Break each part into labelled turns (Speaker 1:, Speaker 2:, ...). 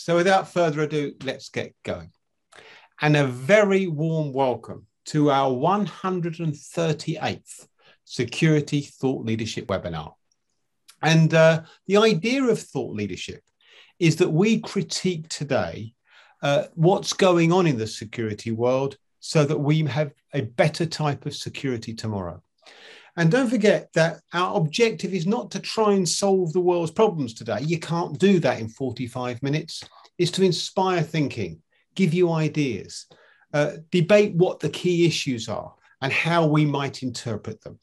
Speaker 1: So without further ado, let's get going. And a very warm welcome to our 138th Security Thought Leadership webinar. And uh, the idea of thought leadership is that we critique today uh, what's going on in the security world so that we have a better type of security tomorrow. And don't forget that our objective is not to try and solve the world's problems today. You can't do that in 45 minutes. It's to inspire thinking, give you ideas, uh, debate what the key issues are and how we might interpret them.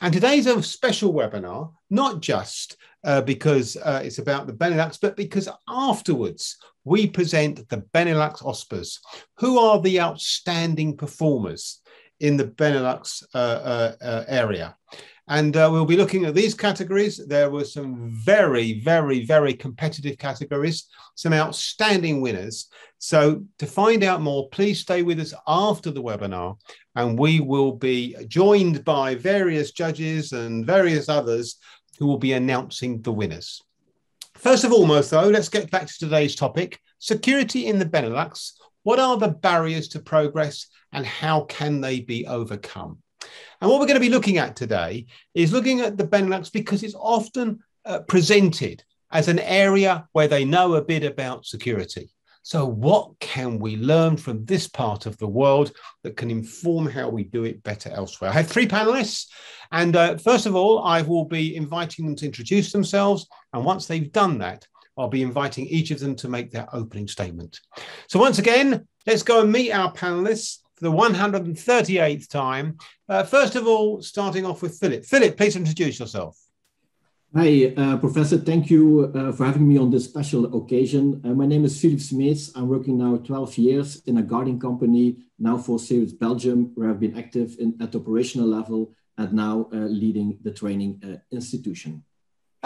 Speaker 1: And today's a special webinar, not just uh, because uh, it's about the Benelux, but because afterwards we present the Benelux OSPAs, who are the outstanding performers in the Benelux uh, uh, uh area. And we'll be looking at these categories. There were some very, very, very competitive categories, some outstanding winners. So to find out more, please stay with us after the webinar and we will be joined by various judges and various others who will be announcing the winners. First of all, though, let's get back to today's topic, security in the Benelux. What are the barriers to progress and how can they be overcome? And what we're going to be looking at today is looking at the Benelux because it's often uh, presented as an area where they know a bit about security. So, what can we learn from this part of the world that can inform how we do it better elsewhere? I have three panelists. And uh, first of all, I will be inviting them to introduce themselves. And once they've done that, I'll be inviting each of them to make their opening statement. So, once again, let's go and meet our panelists for the 138th time. Uh, first of all, starting off with Filip. Filip, please introduce yourself.
Speaker 2: Hi, uh, Professor. Thank you uh, for having me on this special occasion. Uh, my name is Filip Smeets. I'm working now 12 years in a guarding company, now for SERIS Belgium, where I've been active in, at operational level and now uh, leading the training uh, institution.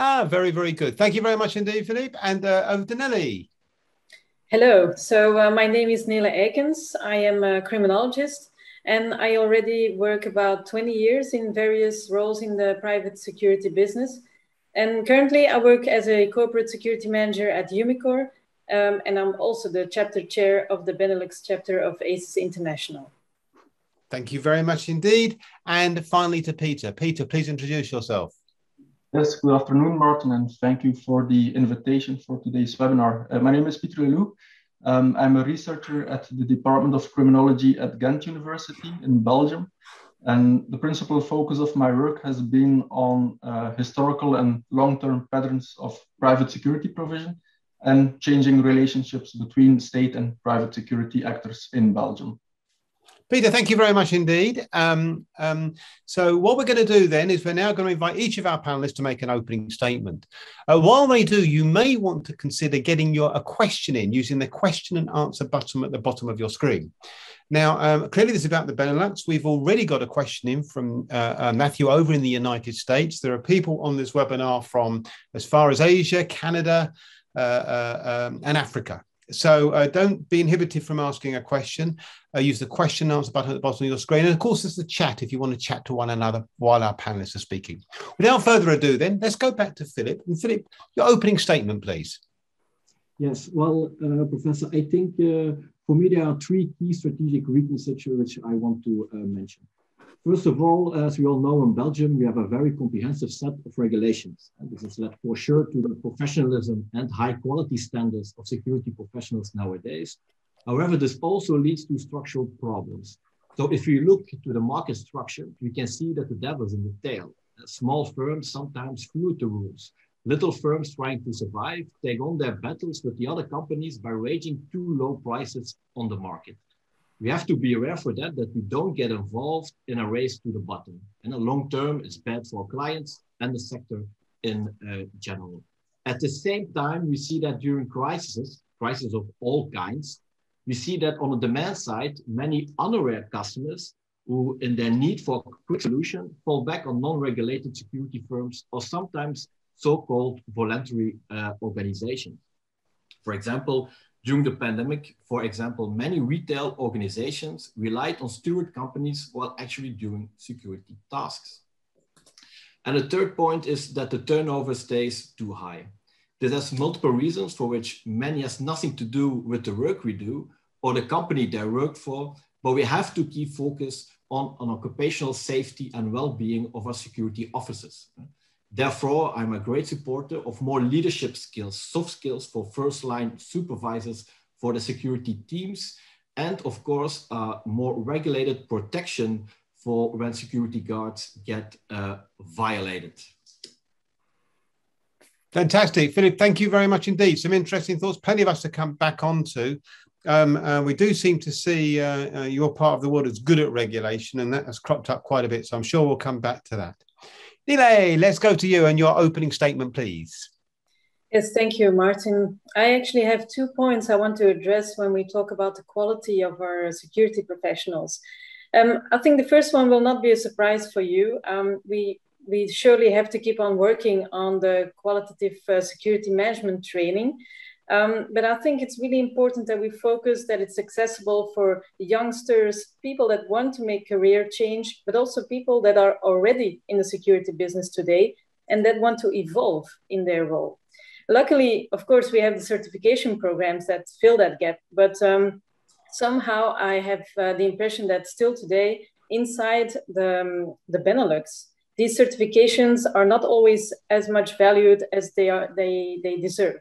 Speaker 1: Ah, very, very good. Thank you very much indeed, Philippe. And uh, over to Nelly.
Speaker 3: Hello, so uh, my name is Nele Eykens. I am a criminologist and I already work about 20 years in various roles in the private security business. And currently I work as a corporate security manager at Umicore um, and I'm also the chapter chair of the Benelux chapter of ASIS International.
Speaker 1: Thank you very much indeed. And finally to Peter. Peter, please introduce yourself.
Speaker 4: Yes, good afternoon, Martin, and thank you for the invitation for today's webinar. Uh, my name is Pieter Leloup. Um, I'm a researcher at the Department of Criminology at Ghent University in Belgium. And the principal focus of my work has been on uh, historical and long-term patterns of private security provision and changing relationships between state and private security actors in Belgium.
Speaker 1: Peter, thank you very much indeed. Um, um, so, what we're going to do then is we're now going to invite each of our panelists to make an opening statement. Uh, while they do, you may want to consider getting your a question in using the question and answer button at the bottom of your screen. Now, um, clearly, this is about the Benelux. We've already got a question in from uh, uh, Matthew over in the United States. There are people on this webinar from as far as Asia, Canada, uh, uh, um, and Africa. So uh, don't be inhibited from asking a question. Uh, use the question answer button at the bottom of your screen. And of course, there's the chat if you want to chat to one another while our panelists are speaking. Without further ado, then, let's go back to Filip. And Filip, your opening statement, please.
Speaker 2: Yes, well, uh, Professor, I think uh, for me, there are three key strategic weaknesses which I want to uh, mention. First of all, as we all know in Belgium, we have a very comprehensive set of regulations. And this has led for sure to the professionalism and high quality standards of security professionals nowadays. However, this also leads to structural problems. So if you look to the market structure, we can see that the devil's in the tail. Small firms sometimes flout the rules. Little firms trying to survive take on their battles with the other companies by raising too low prices on the market we have to be aware for that, that we don't get involved in a race to the bottom. And the long term is bad for clients and the sector in uh, general. At the same time, we see that during crises, crises of all kinds, we see that on the demand side, many unaware customers who in their need for a quick solution fall back on non-regulated security firms or sometimes so-called voluntary uh, organizations. For example, during the pandemic, for example, many retail organizations relied on steward companies while actually doing security tasks. And the third point is that the turnover stays too high.
Speaker 5: This has multiple reasons for which many has nothing to do with the work we do or the company they work for, but we have to keep focus on, on occupational safety and well-being of our security officers. Therefore, I'm a great supporter of more leadership skills, soft skills for first-line supervisors for the security teams, and of course, uh, more regulated protection for when security guards get uh, violated.
Speaker 1: Fantastic. Filip, thank you very much indeed. Some interesting thoughts, plenty of us to come back onto. Um, uh, we do seem to see uh, uh, your part of the world is good at regulation, and that has cropped up quite a bit. So I'm sure we'll come back to that. Nile, let's go to you and your opening statement, please.
Speaker 3: Yes, thank you, Martin. I actually have two points I want to address when we talk about the quality of our security professionals. Um, I think the first one will not be a surprise for you. Um, we we surely have to keep on working on the qualitative uh, security management training. Um, but I think it's really important that we focus that it's accessible for youngsters, people that want to make career change, but also people that are already in the security business today and that want to evolve in their role. Luckily, of course, we have the certification programs that fill that gap, but um, somehow I have uh, the impression that still today, inside the, um, the Benelux, these certifications are not always as much valued as they are they, they deserve.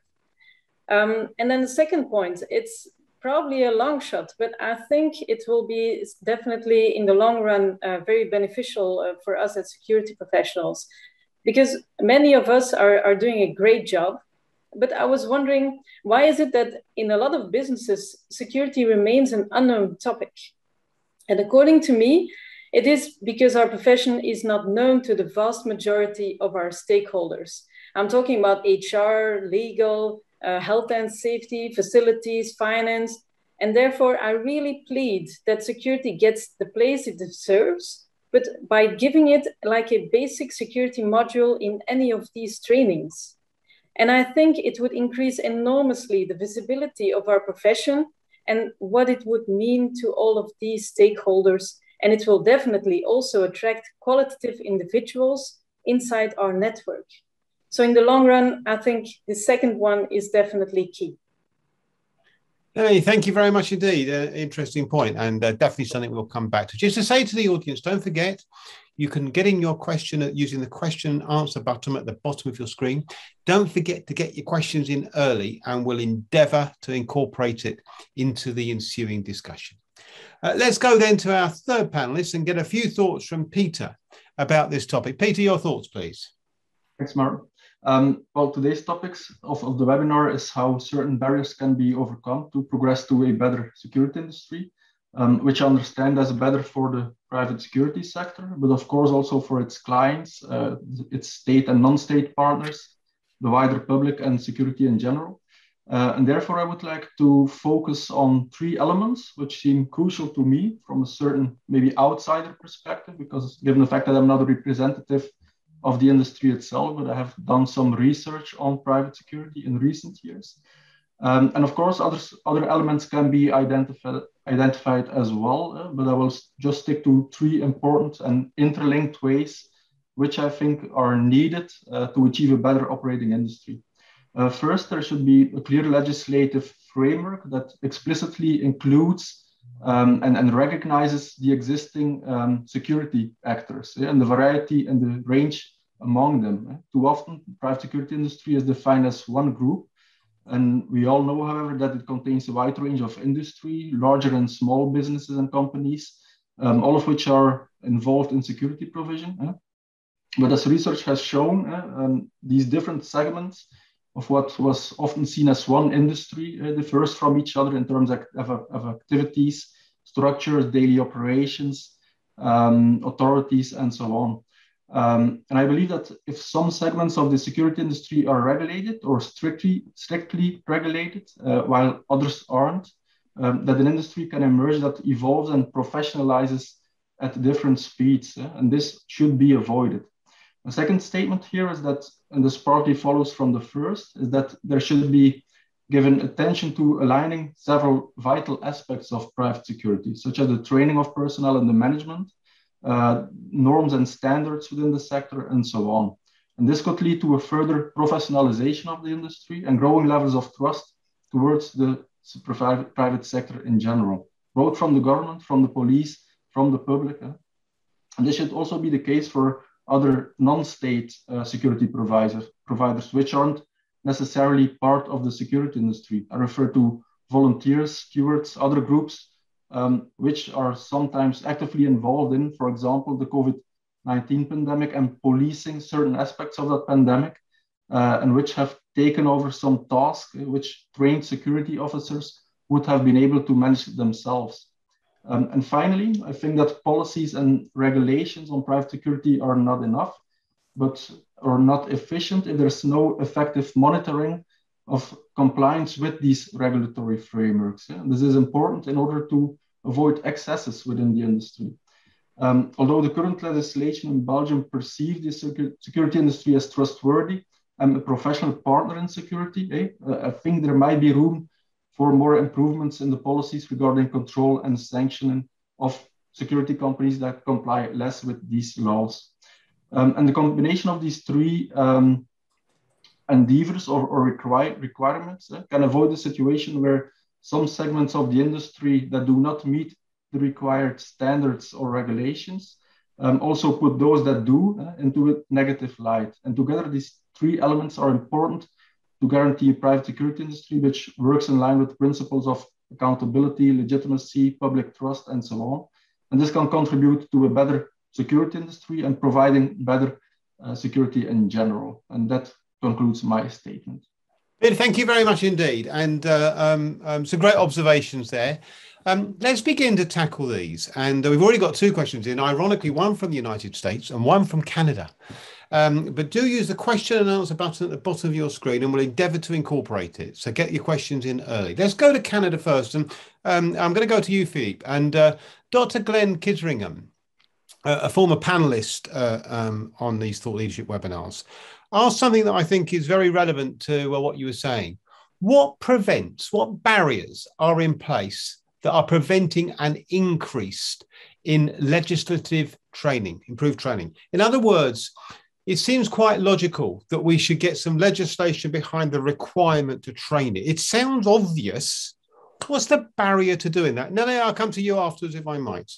Speaker 3: Um, and then the second point, it's probably a long shot, but I think it will be definitely in the long run uh, very beneficial uh, for us as security professionals because many of us are, are doing a great job. But I was wondering, why is it that in a lot of businesses, security remains an unknown topic? And according to me, it is because our profession is not known to the vast majority of our stakeholders. I'm talking about HR, legal, uh, health and safety, facilities, finance. And therefore, I really plead that security gets the place it deserves, but by giving it like a basic security module in any of these trainings. And I think it would increase enormously the visibility of our profession and what it would mean to all of these stakeholders and it will definitely also attract qualitative individuals inside our network. So in the long run, I think the second one is definitely key.
Speaker 1: Hey, thank you very much indeed. Uh, interesting point, and uh, definitely something we'll come back to. Just to say to the audience, don't forget, you can get in your question using the question and answer button at the bottom of your screen. Don't forget to get your questions in early, and we'll endeavour to incorporate it into the ensuing discussion. Uh, let's go then to our third panelist and get a few thoughts from Peter about this topic. Peter, your thoughts, please.
Speaker 4: Thanks, Mark. Um, well, today's topics of, of the webinar is how certain barriers can be overcome to progress to a better security industry, um, which I understand as better for the private security sector, but of course also for its clients, uh, its state and non-state partners, the wider public and security in general. Uh, and therefore, I would like to focus on three elements which seem crucial to me from a certain, maybe outsider perspective, because given the fact that I'm not a representative of the industry itself, but I have done some research on private security in recent years. Um, and of course, other, other elements can be identified, identified as well, uh, but I will just stick to three important and interlinked ways which I think are needed uh, to achieve a better operating industry. Uh, first, there should be a clear legislative framework that explicitly includes um, and, and, recognizes the existing um, security actors yeah, and the variety and the range among them. Too often, the private security industry is defined as one group, and we all know, however, that it contains a wide range of industry, larger and small businesses and companies, um, all of which are involved in security provision. But as research has shown, um, these different segments of what was often seen as one industry uh, differs from each other in terms of, of, activities, structures, daily operations, um, authorities, and so on. Um, and I believe that if some segments of the security industry are regulated or strictly strictly regulated, uh, while others aren't, um, that an industry can emerge that evolves and professionalizes at different speeds, uh, and this should be avoided. The second statement here is that, and this partly follows from the first, is that there should be given attention to aligning several vital aspects of private security, such as the training of personnel and the management, uh, norms and standards within the sector, and so on. And this could lead to a further professionalization of the industry and growing levels of trust towards the private sector in general, both from the government, from the police, from the public. Eh? And this should also be the case for other non-state uh, security providers, providers, which aren't necessarily part of the security industry. I refer to volunteers, stewards, other groups, um, which are sometimes actively involved in, for example, the COVID-19 pandemic and policing certain aspects of that pandemic, uh, and which have taken over some tasks which trained security officers would have been able to manage themselves. Um, and finally, I think that policies and regulations on private security are not enough, but are not efficient if there's no effective monitoring of compliance with these regulatory frameworks. Yeah? This is important in order to avoid excesses within the industry. Um, although the current legislation in Belgium perceives the security industry as trustworthy and a professional partner in security, eh, uh, I think there might be room for more improvements in the policies regarding control and sanctioning of security companies that comply less with these laws. Um, and the combination of these three um, endeavors or, or require, requirements uh, can avoid a situation where some segments of the industry that do not meet the required standards or regulations um, also put those that do uh, into a negative light. And together, these three elements are important to guarantee a private security industry which works in line with principles of accountability, legitimacy, public trust, and so on. And this can contribute to a better security industry and providing better uh, security in general. And that concludes my statement.
Speaker 1: Thank you very much indeed. And uh, um, um, some great observations there. Um, let's begin to tackle these. And uh, we've already got two questions in, ironically, one from the United States and one from Canada. Um, but do use the question and answer button at the bottom of your screen and we'll endeavour to incorporate it. So get your questions in early. Let's go to Canada first. And um, I'm going to go to you, Philippe. And uh, Dr. Glen Kitteringham, uh, a former panelist uh, um, on these thought leadership webinars, asked something that I think is very relevant to uh, what you were saying. What prevents, what barriers are in place that are preventing an increase in legislative training, improved training? In other words, it seems quite logical that we should get some legislation behind the requirement to train it. It sounds obvious. What's the barrier to doing that? No, no, I'll come to you afterwards if I might.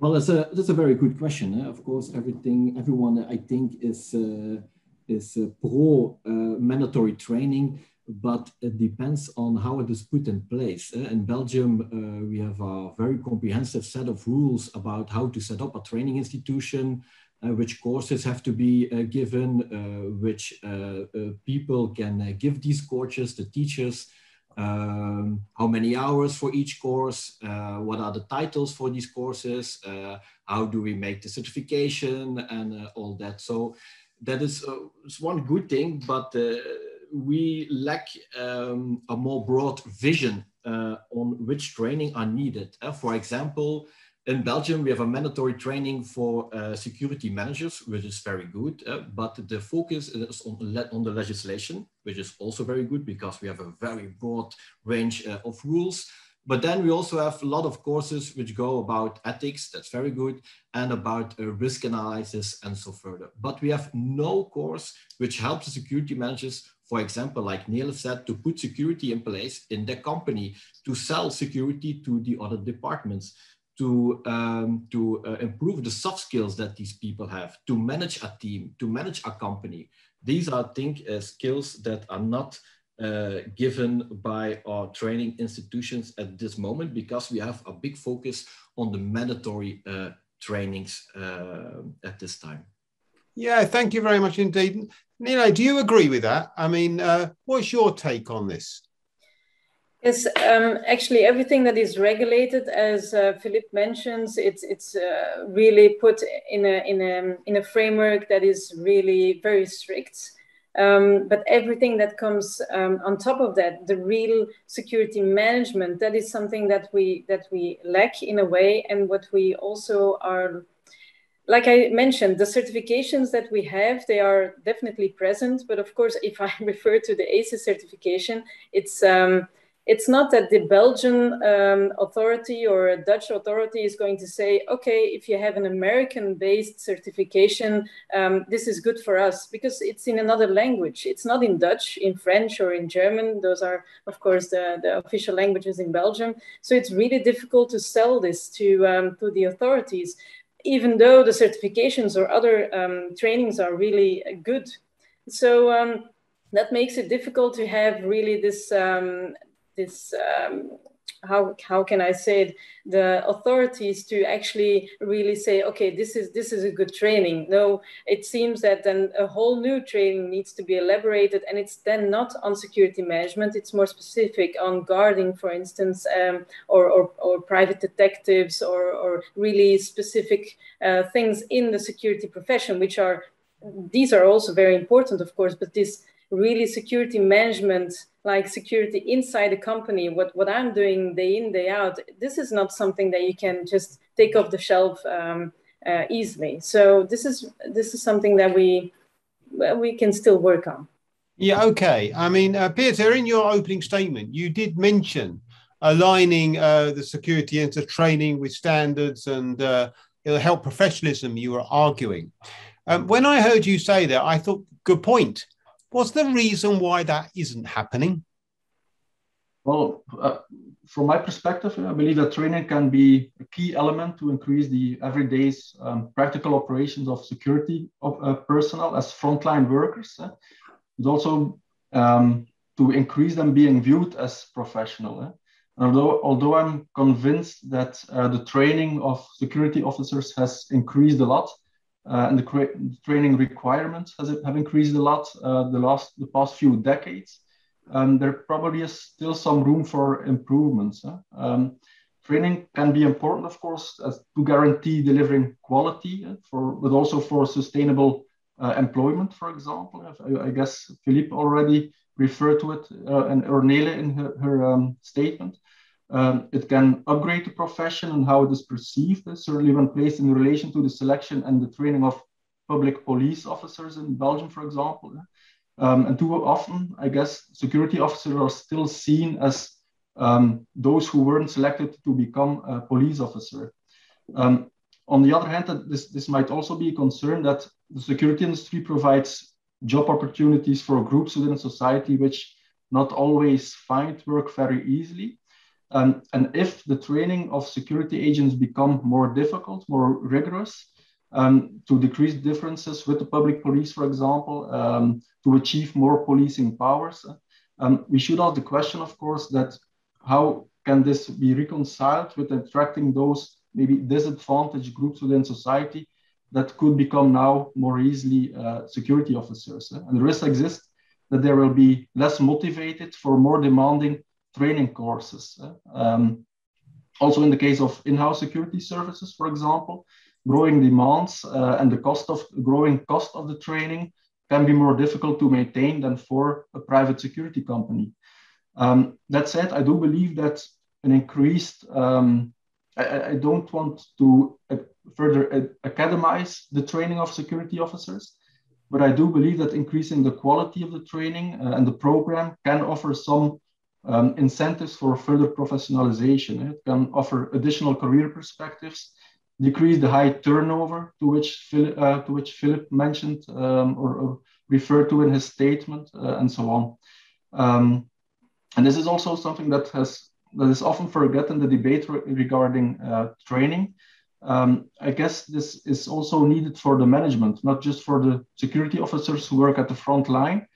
Speaker 2: Well, that's a that's a very good question. Eh? Of course, everything everyone I think is uh, is uh, pro uh, mandatory training, but it depends on how it is put in place. Eh? In Belgium, uh, we have a very comprehensive set of rules about how to set up a training institution, uh, which courses have to be given, which people can give these courses, the teachers, um, how many hours for each course, what are the titles for these courses, how do we make the certification and all that. So that is one good thing, but we lack um, a more broad vision uh, on which training are needed. Uh, for example, in Belgium, we have a mandatory training for uh, security managers, which is very good. Uh, but the focus is on, on, the legislation, which is also very good because we have a very broad range uh, of rules. But then we also have a lot of courses which go about ethics, that's very good, and about uh, risk analysis and so further. But we have no course which helps the security managers for example, like Neil said, to put security in place in the company, to sell security to the other departments, to, um, to uh, improve the soft skills that these people have, to manage a team, to manage a company. These are, I think, uh, skills that are not uh, given by our training institutions at this moment because we have a big focus on the mandatory uh, trainings uh, at this time.
Speaker 1: Yeah, thank you very much indeed. Nina, do you agree with that? I mean, uh, what's your take on this?
Speaker 3: Yes, um, actually, everything that is regulated, as uh, Philippe mentions, it's it's uh, really put in a in a in a framework that is really very strict. Um, but everything that comes um, on top of that, the real security management, that is something that we that we lack in a way, and what we also are like I mentioned, the certifications that we have, they are definitely present. But of course, if I refer to the ASIS certification, it's um, it's not that the Belgian um, authority or a Dutch authority is going to say, okay, if you have an American based certification, um, this is good for us because it's in another language. It's not in Dutch, in French, or in German. Those are, of course, the, the official languages in Belgium. So it's really difficult to sell this to, um, to the authorities, even though the certifications or other um, trainings are really good. So um, that makes it difficult to have really this um, this um, how how can I say it? The authorities to actually really say, okay, this is this is a good training. No, it seems that then a whole new training needs to be elaborated, and it's then not on security management. It's more specific on guarding, for instance, um, or, or, or private detectives, or or really specific uh, things in the security profession, which are these are also very important, of course, but this really security management like security inside the company what what i'm doing day in day out this is not something that you can just take off the shelf um, uh, easily. So this is this is something that we we can still work on.
Speaker 1: Yeah okay. I mean uh, peter in your opening statement you did mention aligning uh, the security into training with standards and uh, help professionalism you were arguing. Um, when i heard you say that i thought good point What's the reason why that isn't happening?
Speaker 4: Well, uh, from my perspective, I believe that training can be a key element to increase the everyday's um, practical operations of security of uh, personnel as frontline workers. Uh, but also um, to increase them being viewed as professional. Eh? Although, although I'm convinced that uh, the training of security officers has increased a lot, uh, and the training requirements has, have increased a lot uh, the last the past few decades. Um, there probably is still some room for improvements. Huh? Um, training can be important, of course, as, to guarantee delivering quality for, but also for sustainable uh, employment, for example. I, I, guess Philippe already referred to it, uh, and or Nele in her, her um, statement. Um, it can upgrade the profession and how it is perceived, uh, certainly when placed in relation to the selection and the training of public police officers in Belgium, for example. Um, and too often, I guess, security officers are still seen as um, those who weren't selected to become a police officer. Um, on the other hand, this, this might also be a concern that the security industry provides job opportunities for groups within society which not always find work very easily. Um, and if the training of security agents become more difficult, more rigorous, um, to decrease differences with the public police, for example, um, to achieve more policing powers, um, we should ask the question, of course, that how can this be reconciled with attracting those maybe disadvantaged groups within society that could become now more easily uh, security officers? And the risk exists that they will be less motivated for more demanding training courses. Um, also, in the case of in-house security services, for example, growing demands uh, and the cost of growing cost of the training can be more difficult to maintain than for a private security company. Um, that said, I do believe that an increased, um, I, I, don't want to uh, further uh, academize the training of security officers, but I do believe that increasing the quality of the training uh, and the program can offer some um, incentives for further professionalization. It can offer additional career perspectives, decrease the high turnover to which Phil, uh, to which Filip mentioned um, or, referred to in his statement, uh, and so on. Um, and this is also something that has that is often forgotten in the debate re regarding uh, training. Um, I guess this is also needed for the management, not just for the security officers who work at the front line,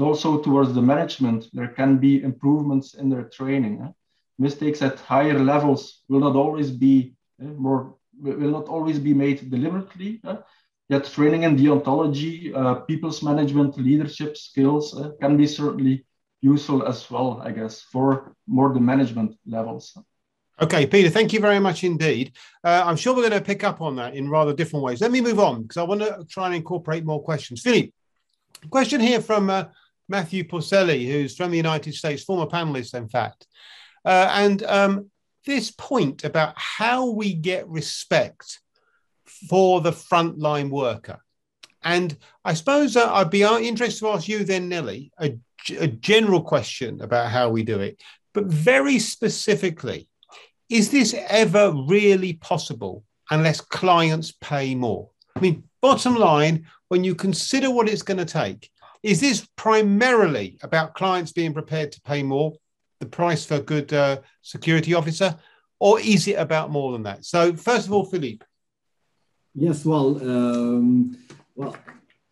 Speaker 4: also towards the management, there can be improvements in their training. Eh? Mistakes at higher levels will not always be eh, more will not always be made deliberately. Eh? Yet training in deontology, uh, people's management, leadership skills eh, can be certainly useful as well, I guess, for more the management levels.
Speaker 1: Okay, Peter, thank you very much indeed. Uh, I'm sure we're going to pick up on that in rather different ways. Let me move on because I want to try and incorporate more questions. Philippe, Question here from uh, Matthew Porcelli, who's from the United States, former panelist, in fact. Uh, and um, this point about how we get respect for the frontline worker. And I suppose uh, I'd be interested to ask you then, Nelly, a, a, general question about how we do it. But very specifically, is this ever really possible unless clients pay more? I mean, bottom line, when you consider what it's going to take, is this primarily about clients being prepared to pay more, the price for a good uh, security officer, or is it about more than that? So, first of all, Philippe.
Speaker 2: Yes, well, um, well,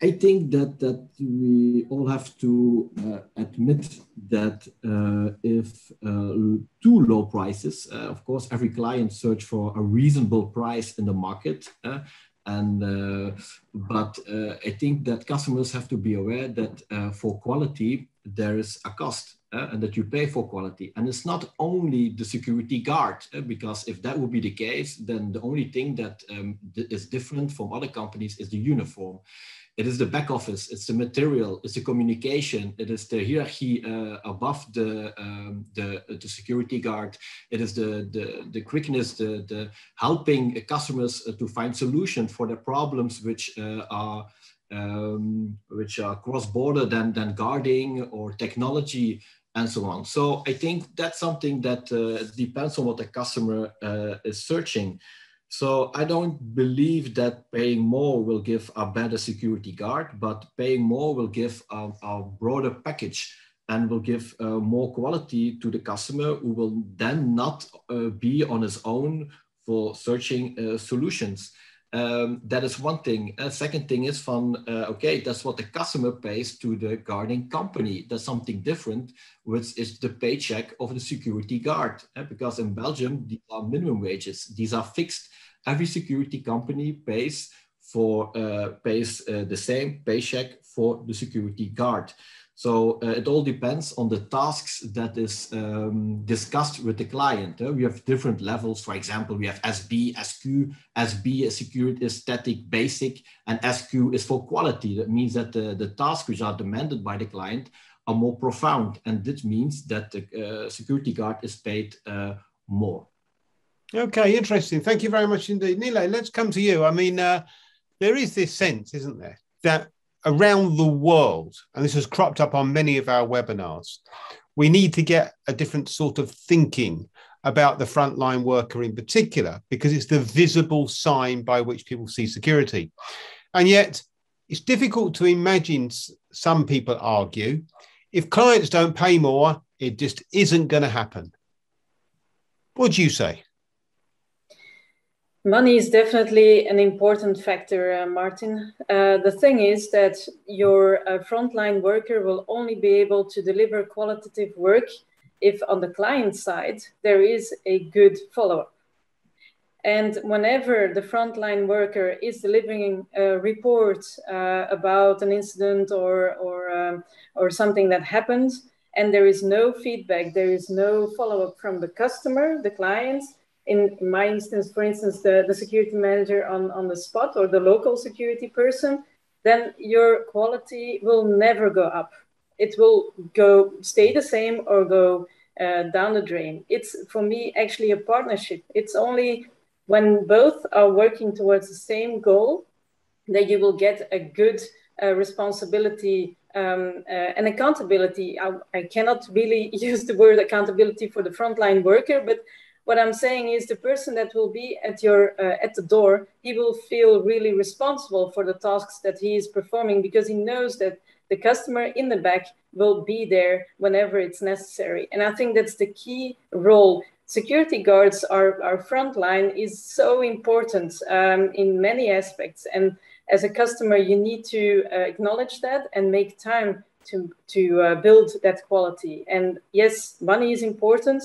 Speaker 2: I think that that we all have to uh, admit that uh, if uh, too low prices, uh, of course, every client search for a reasonable price in the market. Uh, and uh, but I think that customers have to be aware that for quality there is a cost. and that you pay for quality, and it's not only the security guard, because if that would be the case, then the only thing that um, is different from other companies is the uniform it is the back office, it's the material, it's the communication, it is the hierarchy uh, above the, um, the, the security guard, it is the, the, the quickness, the, the helping customers uh, to find solutions for their problems which uh, are um, which are cross-border than, than guarding or technology and so on. So I think that's something that uh, depends on what the customer uh, is searching. So I don't believe that paying more will give a better security guard, but paying more will give a, a broader package and will give uh, more quality to the customer who will then not uh, be on his own for searching uh, solutions. Um, that is one thing. A second thing is from, uh, okay, that's what the customer pays to the guarding company. That's something different, which is the paycheck of the security guard. Uh, because in Belgium, these are minimum wages. These are fixed. Every security company pays for uh, pays uh, the same paycheck for the security guard. So uh, it all depends on the tasks that is um, discussed with the client. Uh, we have different levels. For example, we have SB, SQ. SB is security static, basic, and SQ is for quality. That means that the, the tasks which are demanded by the client are more profound. And this means that the uh, security guard is paid uh, more.
Speaker 1: Okay, interesting. Thank you very much indeed. Nile, let's come to you. I mean, uh, there is this sense, isn't there, that around the world, and this has cropped up on many of our webinars, we need to get a different sort of thinking about the frontline worker in particular, because it's the visible sign by which people see security. And yet, it's difficult to imagine, some people argue, if clients don't pay more, it just isn't going to happen. What do you say?
Speaker 3: Money is definitely an important factor, uh, Martin. Uh, the thing is that your uh, frontline worker will only be able to deliver qualitative work if on the client side there is a good follow-up. And whenever the frontline worker is delivering a report uh, about an incident or, or, um, or something that happened, and there is no feedback, there is no follow-up from the customer, the client, in my instance, for instance, the, the security manager on, on the spot or the local security person, then your quality will never go up. It will go stay the same or go uh, down the drain. It's for me actually a partnership. It's only when both are working towards the same goal that you will get a good uh, responsibility um, uh, and accountability. I, I, cannot really use the word accountability for the frontline worker, but what I'm saying is the person that will be at your uh, at the door, he will feel really responsible for the tasks that he is performing because he knows that the customer in the back will be there whenever it's necessary. And I think that's the key role. Security guards, are our front line is so important um, in many aspects. And as a customer, you need to uh, acknowledge that and make time to, to uh, build that quality. And yes, money is important,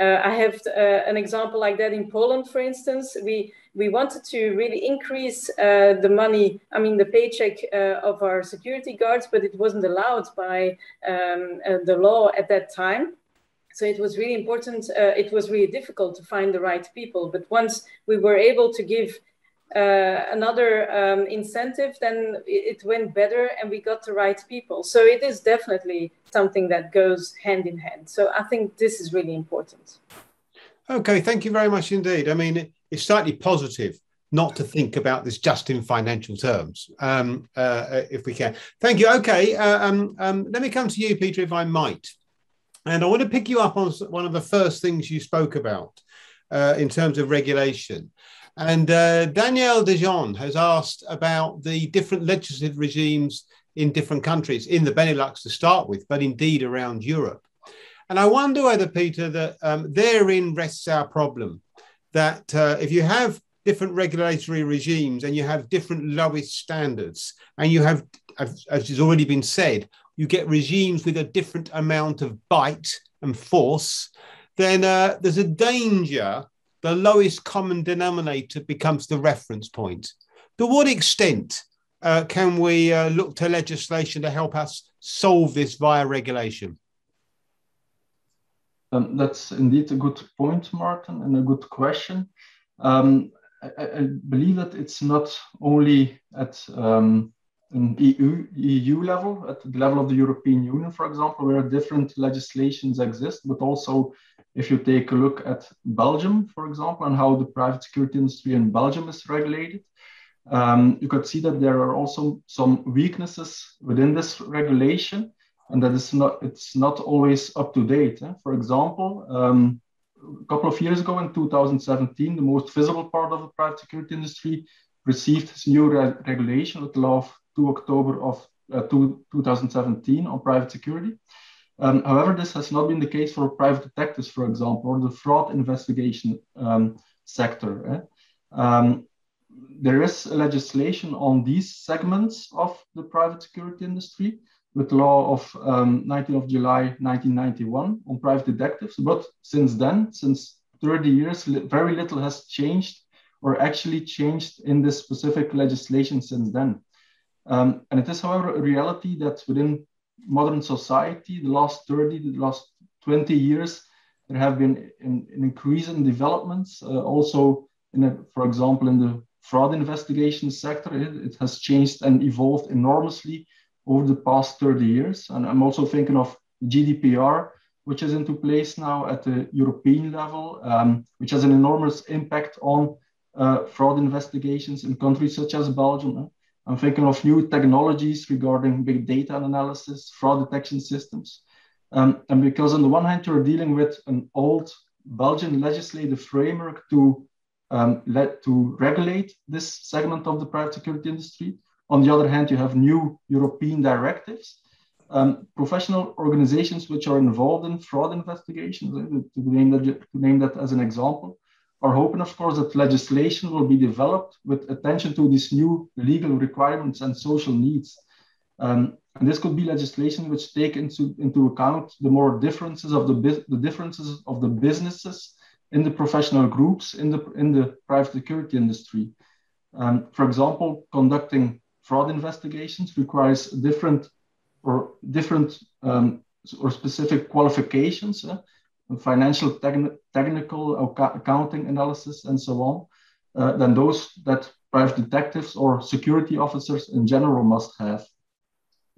Speaker 3: uh, I have uh, an example like that in Poland, for instance. We we wanted to really increase uh, the money, I mean, the paycheck uh, of our security guards, but it wasn't allowed by um, uh, the law at that time. So it was really important. Uh, it was really difficult to find the right people. But once we were able to give uh, another um, incentive, then it went better and we got the right people. So it is definitely something that goes hand in hand. So I think this is really important.
Speaker 1: Okay, thank you very much indeed. I mean, it's slightly positive not to think about this just in financial terms, um, uh, if we can. Thank you. Okay, uh, um, um, let me come to you, Peter, if I might. And I want to pick you up on one of the first things you spoke about uh, in terms of regulation. And uh, Danielle Dejean has asked about the different legislative regimes in different countries, in the Benelux to start with, but indeed around Europe. And I wonder whether, Peter, that um, therein rests our problem. That uh, if you have different regulatory regimes and you have different lowest standards, and you have, as, as has already been said, you get regimes with a different amount of bite and force, then uh, there's a danger the lowest common denominator becomes the reference point. To what extent uh, can we uh, look to legislation to help us solve this via regulation?
Speaker 4: Um, that's indeed a good point, Martin, and a good question. Um, I, I, believe that it's not only at um, an EU, EU level, at the level of the European Union, for example, where different legislations exist, but also if you take a look at Belgium, for example, and how the private security industry in Belgium is regulated, um, you could see that there are also some weaknesses within this regulation, and that is not it's not always up to date. Eh? For example, um, a couple of years ago in 2017, the most visible part of the private security industry received this new re- regulation with the law of 2 October of uh, two, 2017 on private security. Um, however, this has not been the case for private detectives, for example, or the fraud investigation um, sector. Eh? Um, there is legislation on these segments of the private security industry with law of um, 19th of July 1991 on private detectives. But since then, since 30 years, very little has changed or actually changed in this specific legislation since then. Um, and it is, however, a reality that within modern society, the last 30, the last 20 years, there have been an, an increase in developments. Uh, also, a, for example, in the fraud investigation sector, it, it, has changed and evolved enormously over the past 30 years. And I'm also thinking of GDPR, which is into place now at the European level, um, which has an enormous impact on uh, fraud investigations in countries such as Belgium. I'm thinking of new technologies regarding big data analysis, fraud detection systems. Um, and because on the one hand, you're dealing with an old Belgian legislative framework to um, let to regulate this segment of the private security industry. On the other hand, you have new European directives. Um, professional organizations which are involved in fraud investigations, uh, to, name that, to name that as an example, are hoping, of course, that legislation will be developed with attention to these new legal requirements and social needs. Um, and this could be legislation which take into, into account the more differences of the, the differences of the businesses in the professional groups in the, in the private security industry. Um, for example, conducting fraud investigations requires different or different um, or specific qualifications. Uh, financial techn- technical accounting analysis and so on uh, than those that private detectives or security officers in general must have.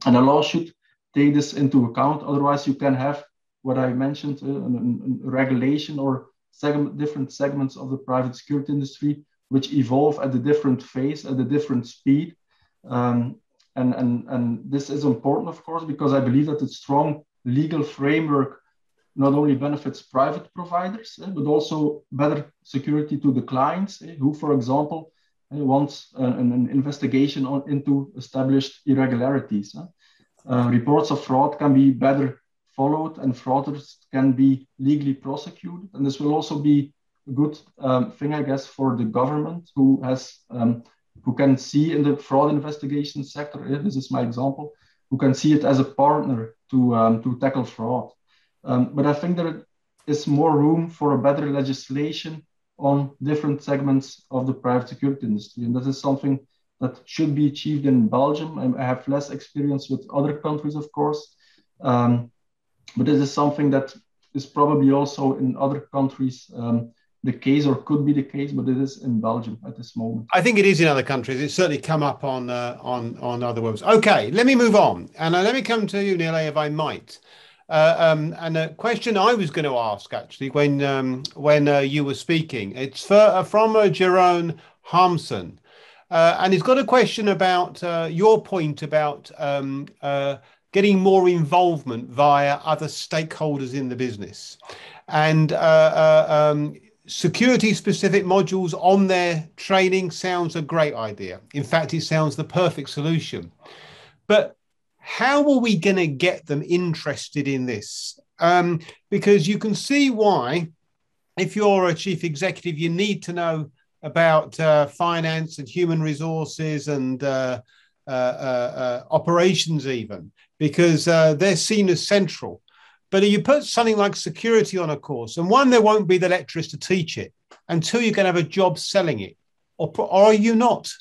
Speaker 4: And a law should take this into account. Otherwise, you can have what I mentioned, uh, a, regulation or segment, different segments of the private security industry, which evolve at a different phase, at a different speed. Um, and, and, and this is important, of course, because I believe that a strong legal framework not only benefits private providers, eh, but also better security to the clients eh, who, for example, eh, wants an, an, investigation on, into established irregularities. Uh, reports of fraud can be better followed and fraudsters can be legally prosecuted. And this will also be a good um, thing, I guess, for the government who has um, who can see in the fraud investigation sector, this is my example, who can see it as a partner to, um, to tackle fraud. Um, but I think there is more room for a better legislation on different segments of the private security industry. And this is something that should be achieved in Belgium. I have less experience with other countries, of course. Um, but this is something that is probably also in other countries um, the case or could be the case, but it is in Belgium at this moment.
Speaker 1: I think it is in other countries. It's certainly come up on uh, on on other worlds. Okay, let me move on, and uh, let me come to you, Neil, if I might. Uh, um, and a question I was going to ask actually when um, when uh, you were speaking, it's for, uh, from uh, Jerome Harmson, uh, and he's got a question about your point about um, getting more involvement via other stakeholders in the business. And um, security specific modules on their training sounds a great idea. In fact, it sounds the perfect solution. But how are we going to get them interested in this? Um, because you can see why, if you're a chief executive, you need to know about uh, finance and human resources and uh, uh, uh, uh operations, even because uh, they're seen as central. But you put something like security on a course, and one, there won't be the lecturers to teach it, and two, going to have a job selling it, or, or are you not?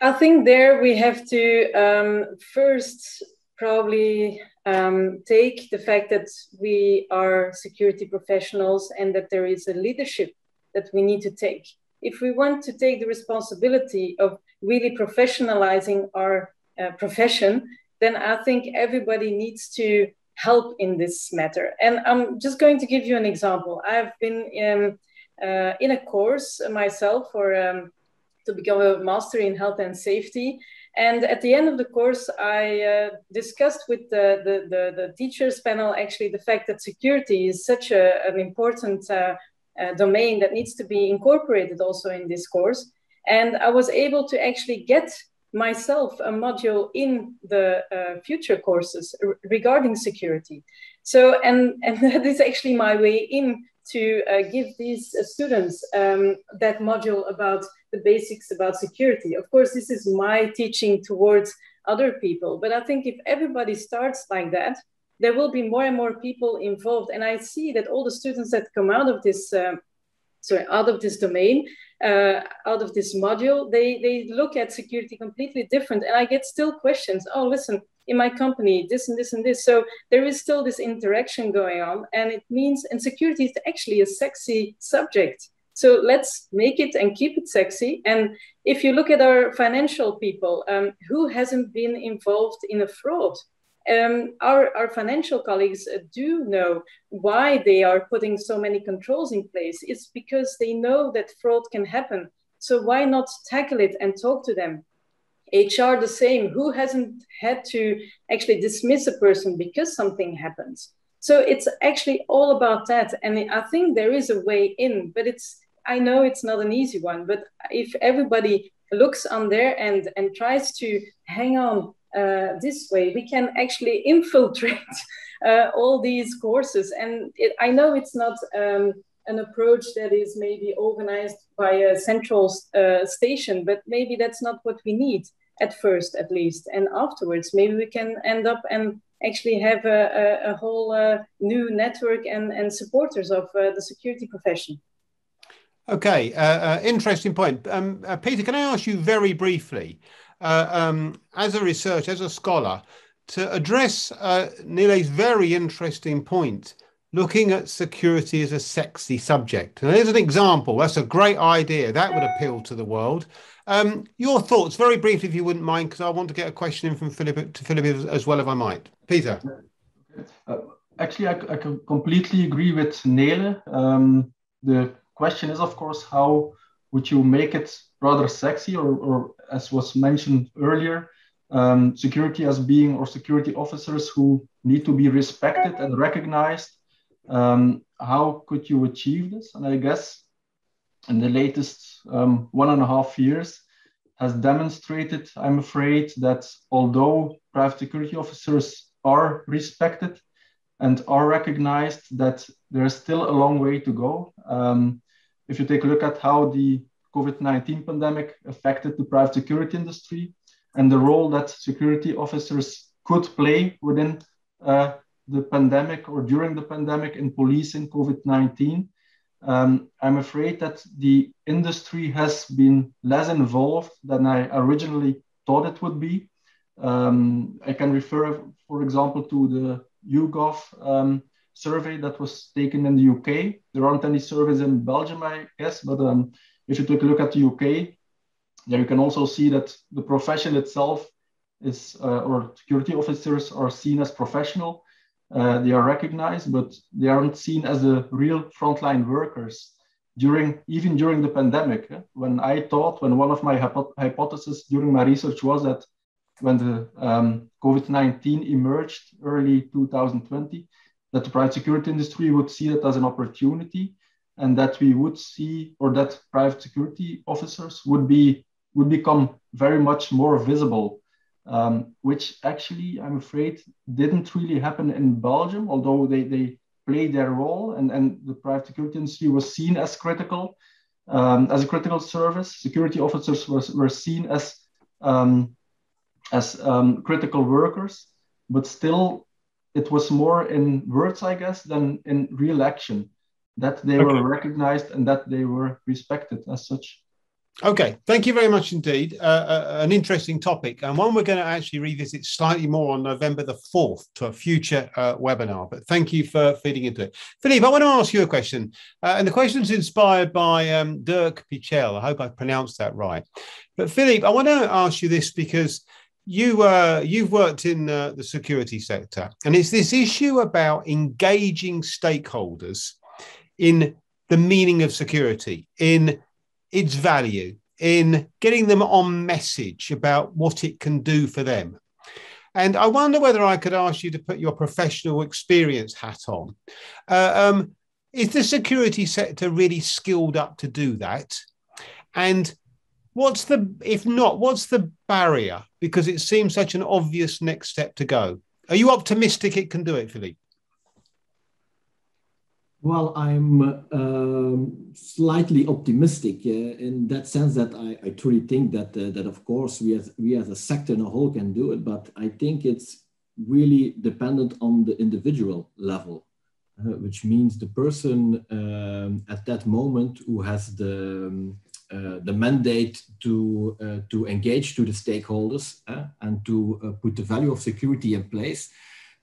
Speaker 3: I think there we have to um, first probably um, take the fact that we are security professionals and that there is a leadership that we need to take. If we want to take the responsibility of really professionalizing our uh, profession, then I think everybody needs to help in this matter. And I'm just going to give you an example. I've been in, uh, in a course myself for um, to become a master in health and safety. And at the end of the course, I uh, discussed with the, the, the, the, teachers panel actually the fact that security is such a, an important uh, uh, domain that needs to be incorporated also in this course. And I was able to actually get myself a module in the uh, future courses regarding security. So, and, and that is actually my way in to uh, give these uh, students um, that module about the basics about security. Of course, this is my teaching towards other people, but I think if everybody starts like that, there will be more and more people involved. And I see that all the students that come out of this, uh, sorry, out of this domain, uh, out of this module, they, they look at security completely different. And I get still questions. Oh, listen, in my company, this and this and this. So there is still this interaction going on. And it means, and security is actually a sexy subject. So let's make it and keep it sexy. And if you look at our financial people, um, who hasn't been involved in a fraud? Um, our, our financial colleagues uh, do know why they are putting so many controls in place. It's because they know that fraud can happen. So why not tackle it and talk to them? HR the same. Who hasn't had to actually dismiss a person because something happens? So it's actually all about that. And I think there is a way in, but it's I know it's not an easy one. But if everybody looks on their end and tries to hang on uh, this way, we can actually infiltrate uh, all these courses. And it, I know it's not um, an approach that is maybe organized by a central uh, station, but maybe that's not what we need at first, at least. And afterwards, maybe we can end up and actually have a, a, a whole uh, new network and, and supporters of uh, the security profession.
Speaker 1: Okay, uh, uh interesting point. Um, uh, Pieter, can I ask you very briefly, uh, um, as a researcher, as a scholar, to address uh, Nele's very interesting point, looking at security as a sexy subject. And there's an example. That's a great idea. That would appeal to the world. Um, your thoughts, very briefly, if you wouldn't mind, because I want to get a question in from Filip to Filip as, as well, if I might. Pieter.
Speaker 4: Uh, actually, I, I completely agree with Nele. Um, the question is, of course, how would you make it rather sexy, or, or as was mentioned earlier, um, security as being or security officers who need to be respected and recognized. Um, how could you achieve this? And I guess in the latest um, one and a half years has demonstrated, I'm afraid, that although private security officers are respected and are recognized, that there's still a long way to go. Um, if you take a look at how the COVID-19 pandemic affected the private security industry and the role that security officers could play within uh, the pandemic or during the pandemic in policing COVID-19, um, I'm afraid that the industry has been less involved than I originally thought it would be. Um, I can refer, for example, to the YouGov um, survey that was taken in the UK. There aren't any surveys in Belgium, I guess, but um, if you take a look at the UK, there you can also see that the profession itself is, uh, or security officers are seen as professional uh, they are recognized, but they aren't seen as the real frontline workers during even during the pandemic. Eh? When I thought, when one of my hypo- hypotheses during my research was that when the um, COVID-19 emerged early 2020, that the private security industry would see it as an opportunity and that we would see or that private security officers would be would become very much more visible um, which actually i'm afraid didn't really happen in belgium although they, they played their role and, and the private security industry was seen as critical um, as a critical service. Security officers was, were seen as um, as um, critical workers but still it was more in words i guess than in real action that they okay. were recognized and that they were respected as such.
Speaker 1: Okay, thank you very much indeed. Uh, uh, an interesting topic, and one we're going to actually revisit slightly more on November the 4th to a future uh, webinar. But thank you for feeding into it. Philippe, I want to ask you a question, uh, and the question is inspired by um, Dirk Pichel. I hope I pronounced that right. But Philippe, I want to ask you this because you uh, you've worked in uh, the security sector, and it's this issue about engaging stakeholders in the meaning of security, in its value, in getting them on message about what it can do for them. And I wonder whether I could ask you to put your professional experience hat on. Uh, um, is the security sector really skilled up to do that? And what's the, if not, what's the barrier? Because it seems such an obvious next step to go. Are you optimistic it can do it, Philippe?
Speaker 2: Well, I'm um, slightly optimistic uh, in that sense that I, I truly think that uh, that of course we as we as a sector in a whole can do it, but I think it's really dependent on the individual level, uh, which means the person um, at that moment who has the um, the mandate to uh, to engage to the stakeholders uh, and to put the value of security in place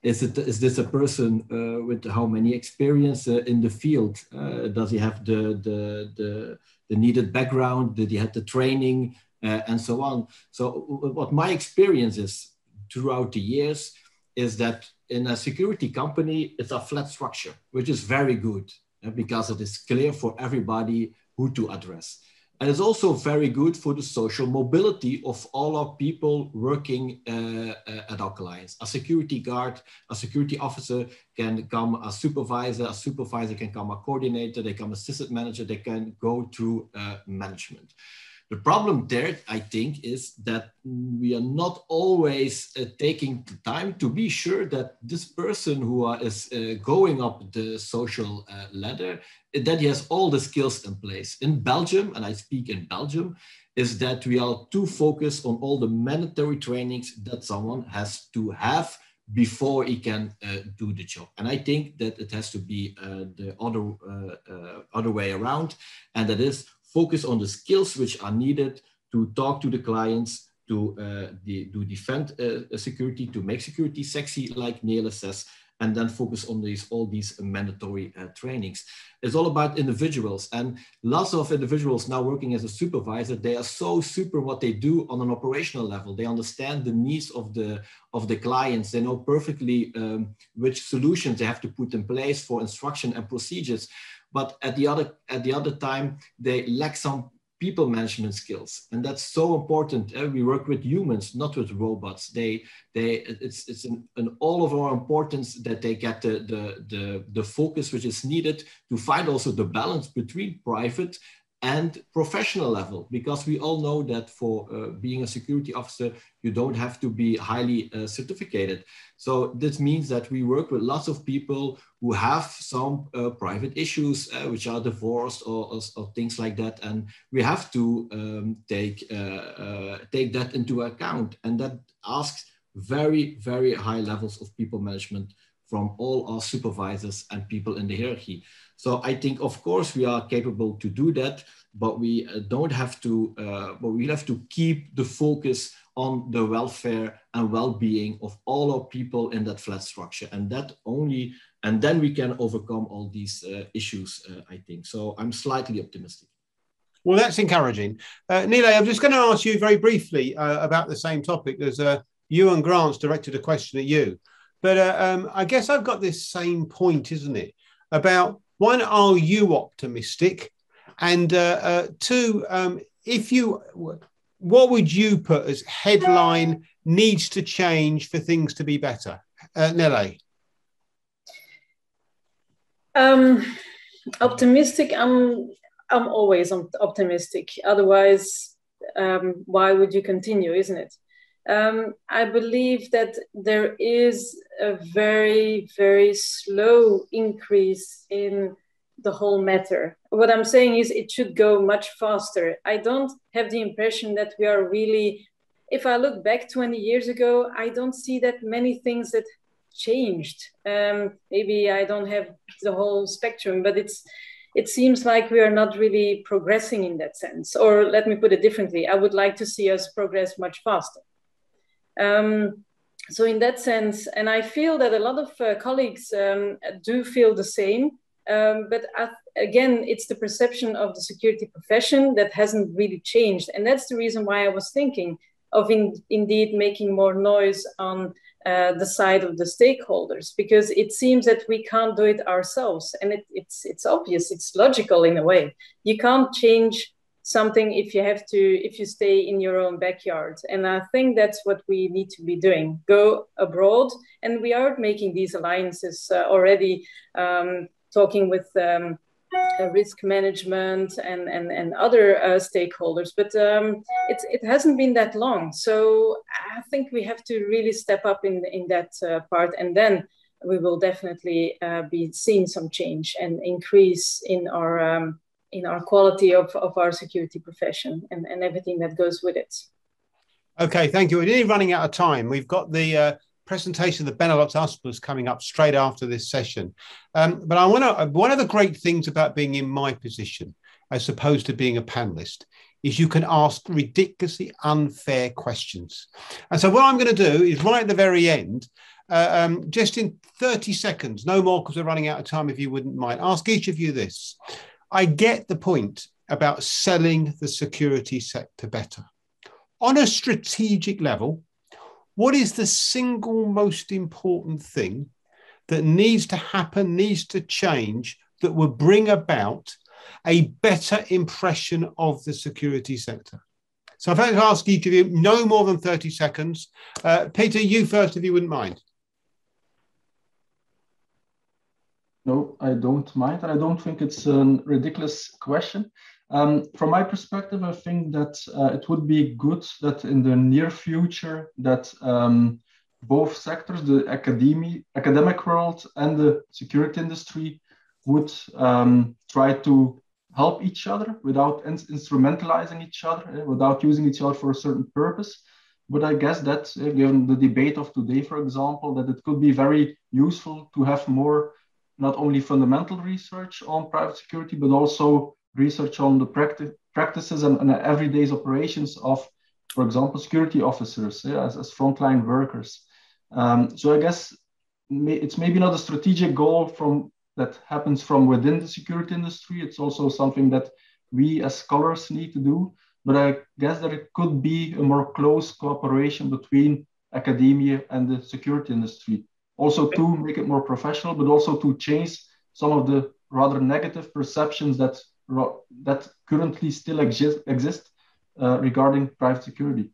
Speaker 2: is it is this a person uh, with how many experience uh, in the field? Uh, does he have the, the the the needed background? Did he have the training uh, and so on? So what my experience is throughout the years is that in a security company it's a flat structure, which is very good uh, because it is clear for everybody who to address. And it's also very good for the social mobility of all our people working uh, uh, at our clients. A security guard, a security officer can come a supervisor, a supervisor can come a coordinator, they can assistant manager, they can go through uh, management. The problem there, I think, is that we are not always uh, taking the time to be sure that this person who are, is uh, going up the social uh, ladder, that he has all the skills in place. In Belgium, and I speak in Belgium, is that we are too focused on all the mandatory trainings that someone has to have before he can uh, do the job. And I think that it has to be uh, the other uh, uh other way around, and that is focus on the skills which are needed to talk to the clients, to uh, the, do defend uh, security, to make security sexy, like Nele says, and then focus on these all these mandatory uh, trainings. It's all about individuals, and lots of individuals now working as a supervisor, they are so super what they do on an operational level. They understand the needs of the of the clients. They know perfectly um, which solutions they have to put in place for instruction and procedures but at the other at the other time they lack some people management skills. And that's so important uh, we work with humans not with robots. They they it's it's an, an all of our importance that they get the, the the the focus which is needed to find also the balance between private and professional level because we all know that for uh, being a security officer you don't have to be highly uh, certificated. So this means that we work with lots of people who have some uh, private issues uh, which are divorced or, or, or, things like that. And we have to um, take uh, uh, take that into account. And that asks very very high levels of people management from all our supervisors and people in the hierarchy so I think, of course, we are capable to do that, but we uh, don't have to, uh, but we have to keep the focus on the welfare and well-being of all our people in that flat structure. And that only, and then we can overcome all these uh, issues, uh, I think. So I'm slightly optimistic.
Speaker 1: Well, that's encouraging. Uh, Nele, I'm just going to ask you very briefly uh, about the same topic. There's uh, and Grant's directed a question at you. But um, I guess I've got this same point, isn't it? About one, are you optimistic? And uh, uh, two, um, if you what would you put as headline needs to change for things to be better? Uh, Nele?
Speaker 3: Um, optimistic. I'm. I'm always optimistic. Otherwise, um, why would you continue? Isn't it? Um, I believe that there is a very, very slow increase in the whole matter. What I'm saying is it should go much faster. I don't have the impression that we are really, if I look back 20 years ago, I don't see that many things that changed. Um, maybe I don't have the whole spectrum, but it's it seems like we are not really progressing in that sense. Or let me put it differently, I would like to see us progress much faster. Um, so in that sense, and I feel that a lot of uh, colleagues um, do feel the same, um, but again, it's the perception of the security profession that hasn't really changed. And that's the reason why I was thinking of in, indeed making more noise on uh, the side of the stakeholders, because it seems that we can't do it ourselves. And it, it's, it's obvious, it's logical in a way. You can't change something if you have to if you stay in your own backyard. And i think that's what we need to be doing. Go abroad. And we are making these alliances uh, already um, talking with um, uh, risk management and and, and other uh, stakeholders. But um, it, it hasn't been that long. So i think we have to really step up in in that uh, part. And then we will definitely uh, be seeing some change and increase in our um, in our quality of, of our security profession and, and everything that goes with it.
Speaker 1: Okay, thank you. We're nearly running out of time. We've got the uh, presentation of the Benelux OSPAs coming up straight after this session. Um, but I want to, one of the great things about being in my position, as opposed to being a panelist, is you can ask ridiculously unfair questions. And so what I'm going to do is right at the very end, uh, um, just in 30 seconds, no more because we're running out of time, if you wouldn't mind, ask each of you this. I get the point about selling the security sector better. On a strategic level, what is the single most important thing that needs to happen, needs to change, that will bring about a better impression of the security sector? So if I ask each of you, no more than 30 seconds. Uh, Pieter, you first, if you wouldn't mind.
Speaker 4: No, I don't mind, I don't think it's a ridiculous question. Um, from my perspective, I think that uh, it would be good that in the near future that um, both sectors, the academy, academic world and the security industry, would um, try to help each other without in instrumentalizing each other, uh, without using each other for a certain purpose. But I guess that, uh, given the debate of today, for example, that it could be very useful to have more not only fundamental research on private security, but also research on the practice, practices and, and everyday operations of, for example, security officers yeah, as, as frontline workers. Um, so I guess it's maybe not a strategic goal from that happens from within the security industry. It's also something that we as scholars need to do. But I guess that it could be a more close cooperation between academia and the security industry also to make it more professional, but also to change some of the rather negative perceptions that that currently still exist exist uh, regarding private security.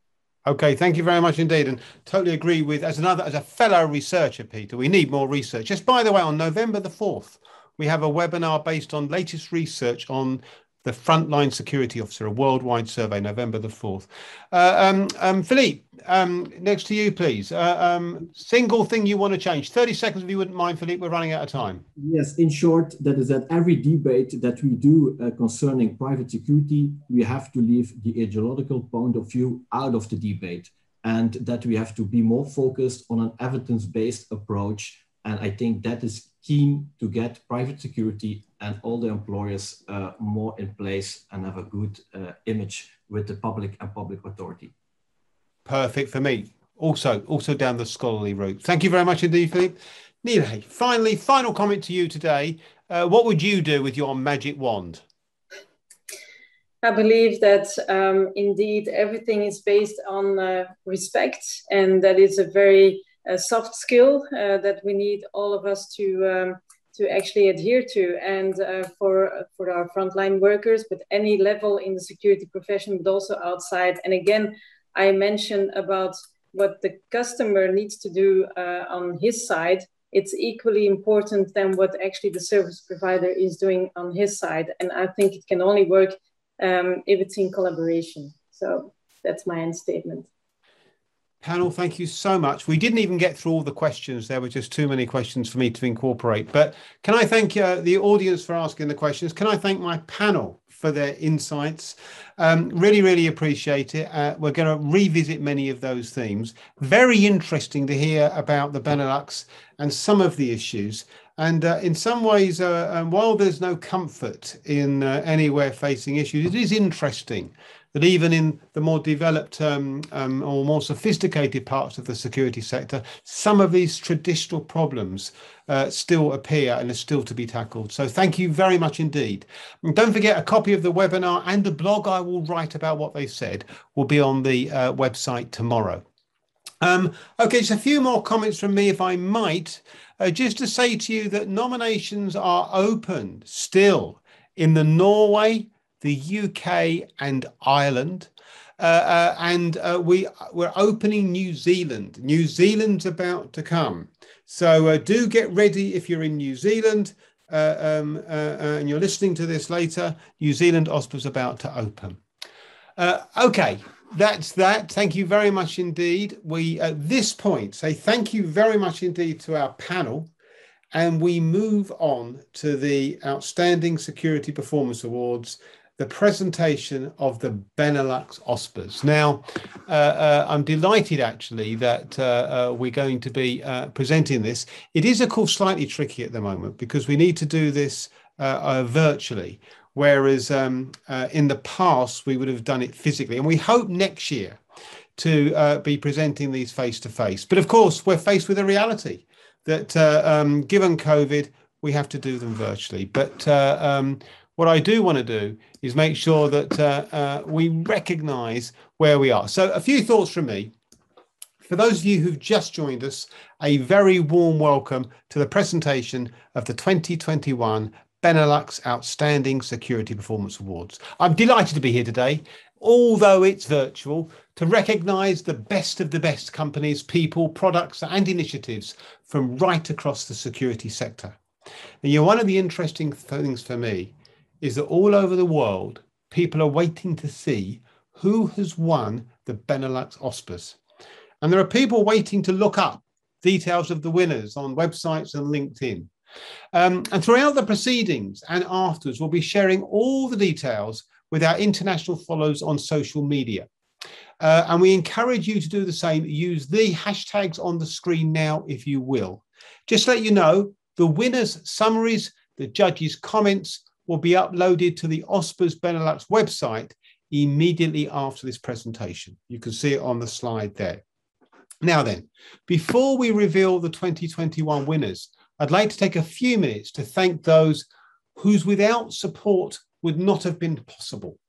Speaker 1: Okay, thank you very much indeed, and totally agree with as another as a fellow researcher, Pieter. We need more research. Just by the way, on November the fourth, we have a webinar based on latest research on the Frontline Security Officer, a worldwide survey, November the 4th. Uh, um, um, Philippe, um, next to you, please. Uh, um, single thing you want to change. 30 seconds if you wouldn't mind, Philippe, we're running out of time.
Speaker 2: Yes, in short, that is that every debate that we do uh, concerning private security, we have to leave the ideological point of view out of the debate and that we have to be more focused on an evidence-based approach. And I think that is keen to get private security and all the employers uh, more in place and have a good uh, image with the public and public authority.
Speaker 1: Perfect for me. Also, also down the scholarly route. Thank you very much indeed, Philippe. Nele, finally, final comment to you today. Uh, what would you do with your magic wand?
Speaker 3: I believe that um, indeed everything is based on uh, respect, and that is a very a soft skill uh, that we need all of us to um, to actually adhere to. And uh, for, for our frontline workers, but any level in the security profession, but also outside. And again, I mentioned about what the customer needs to do uh, on his side. It's equally important than what actually the service provider is doing on his side. And I think it can only work um, if it's in collaboration. So that's my end statement.
Speaker 1: Panel, thank you so much. We didn't even get through all the questions. There were just too many questions for me to incorporate. But can I thank uh, the audience for asking the questions? Can I thank my panel for their insights? Um, really, really appreciate it. Uh, we're going to revisit many of those themes. Very interesting to hear about the Benelux and some of the issues. And uh, in some ways, uh, um, while there's no comfort in uh, anywhere facing issues, it is interesting that even in the more developed um, um, or more sophisticated parts of the security sector, some of these traditional problems uh, still appear and are still to be tackled. So thank you very much indeed. And don't forget a copy of the webinar and the blog I will write about what they said will be on the uh, website tomorrow. Um, okay, just a few more comments from me, if I might. Uh, just to say to you that nominations are open still in the Norway, the UK and Ireland. Uh, uh, and uh, we we're opening New Zealand. New Zealand's about to come, so uh, do get ready if you're in New Zealand uh, um, uh, and you're listening to this later. New Zealand OSPA's about to open. okay, that's that. Thank you very much indeed. We at this point say thank you very much indeed to our panel. And we move on to the Outstanding Security Performance Awards the presentation of the Benelux OSPAs. Now, uh, uh, I'm delighted actually that uh, uh we're going to be uh, presenting this. It is, of course, slightly tricky at the moment because we need to do this uh, virtually, whereas um, in the past we would have done it physically. And we hope next year to be presenting these face to face. But of course, we're faced with a reality that um, given COVID, we have to do them virtually. But um, what I do want to do is make sure that uh, uh, we recognize where we are. So, a few thoughts from me. For those of you who've just joined us, a very warm welcome to the presentation of the 2021 Benelux Outstanding Security Performance Awards. I'm delighted to be here today, although it's virtual, to recognise the best of the best companies, people, products, and initiatives from right across the security sector. And you know, one of the interesting things for me is that all over the world, people are waiting to see who has won the Benelux OSPAs. And there are people waiting to look up details of the winners on websites and LinkedIn. Um, and throughout the proceedings and afterwards, we'll be sharing all the details with our international followers on social media. Uh, and we encourage you to do the same. Use the hashtags on the screen now, if you will. Just let you know, the winners' summaries, the judges' comments, will be uploaded to the OSPAS Benelux website immediately after this presentation. You can see it on the slide there. Now then, before we reveal the 2021 winners, I'd like to take a few minutes to thank those whose without support would not have been possible.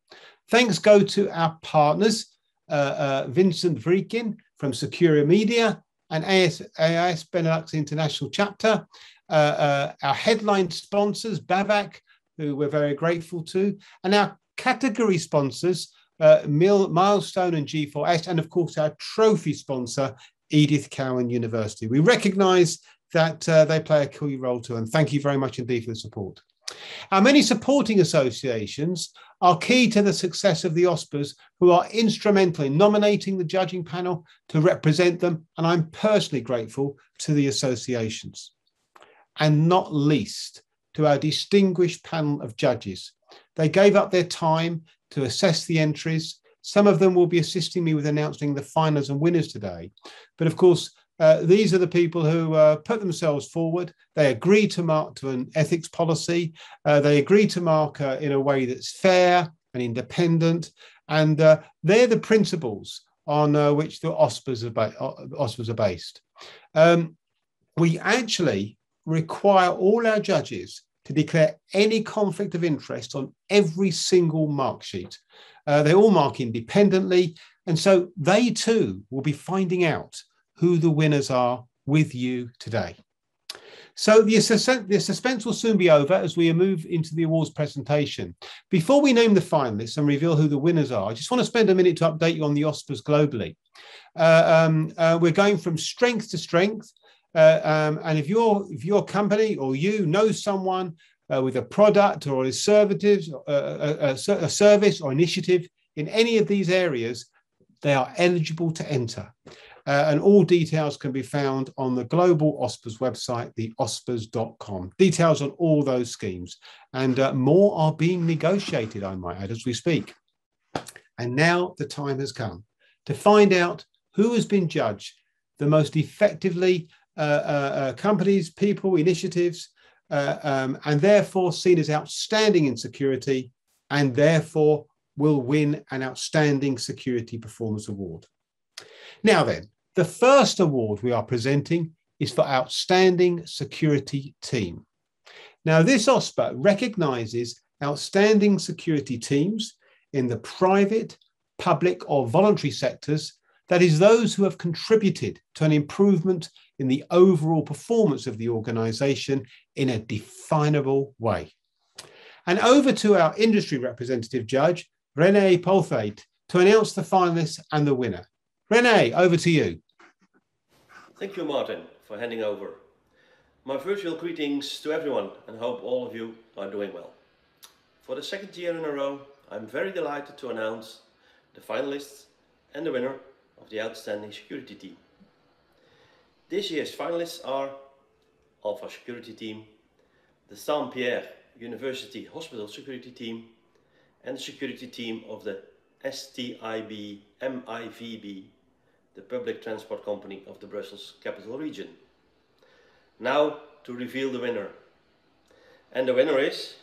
Speaker 1: Thanks go to our partners, uh, uh, Vincent Vreeking from Secura Media and ASIS Benelux International Chapter, uh, uh, our headline sponsors, Bavak, who we're very grateful to, and our category sponsors, uh, Mil- Milestone and G4S, and of course our trophy sponsor, Edith Cowan University. We recognise that uh, they play a key role too, and thank you very much indeed for the support. Our many supporting associations are key to the success of the OSPAs, who are instrumental in nominating the judging panel to represent them, and I'm personally grateful to the associations. And not least, to our distinguished panel of judges. They gave up their time to assess the entries. Some of them will be assisting me with announcing the finalists and winners today. But of course, uh, these are the people who uh, put themselves forward. They agree to mark to an ethics policy. Uh, they agree to mark uh, in a way that's fair and independent. And uh, they're the principles on uh, which the OSPAs are, ba- OSPAs are based. Um, we actually require all our judges to declare any conflict of interest on every single mark sheet. Uh, they all mark independently, and so they too will be finding out who the winners are with you today. So the, the suspense will soon be over as we move into the awards presentation. Before we name the finalists and reveal who the winners are, I just want to spend a minute to update you on the OSPAs globally. Uh, um, uh, we're going from strength to strength. Uh, um, and if your if your company or you know someone uh, with a product or a service, uh, a, a, a service or initiative in any of these areas, they are eligible to enter. Uh, and all details can be found on the global OSPAs website, the ospas.com. Details on all those schemes. And uh, more are being negotiated, I might add, as we speak. And now the time has come to find out who has been judged the most effectively uh, uh, uh companies, people, initiatives, uh, um, and therefore seen as outstanding in security, and therefore will win an outstanding security performance award. Now, then, the first award we are presenting is for Outstanding Security Team. Now, this OSPA recognizes outstanding security teams in the private, public, or voluntary sectors, that is, those who have contributed to an improvement in the overall performance of the organization in a definable way. And over to our industry representative judge, Rene Polthait, to announce the finalists and the winner. Rene, over to you.
Speaker 6: Thank you, Martin, for handing over. My virtual greetings to everyone and hope all of you are doing well. For the second year in a row, I'm very delighted to announce the finalists and the winner of the Outstanding Security Team. This year's finalists are Alpha Security Team, the Saint-Pierre University Hospital Security Team, and the security team of the STIB MIVB the public transport company of the Brussels capital region. Now to reveal the winner. And the winner is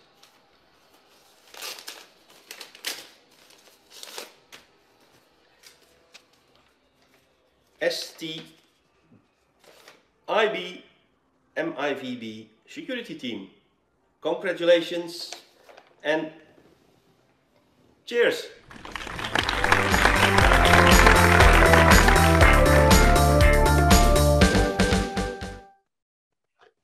Speaker 6: STIB MIVB security team. Congratulations and cheers!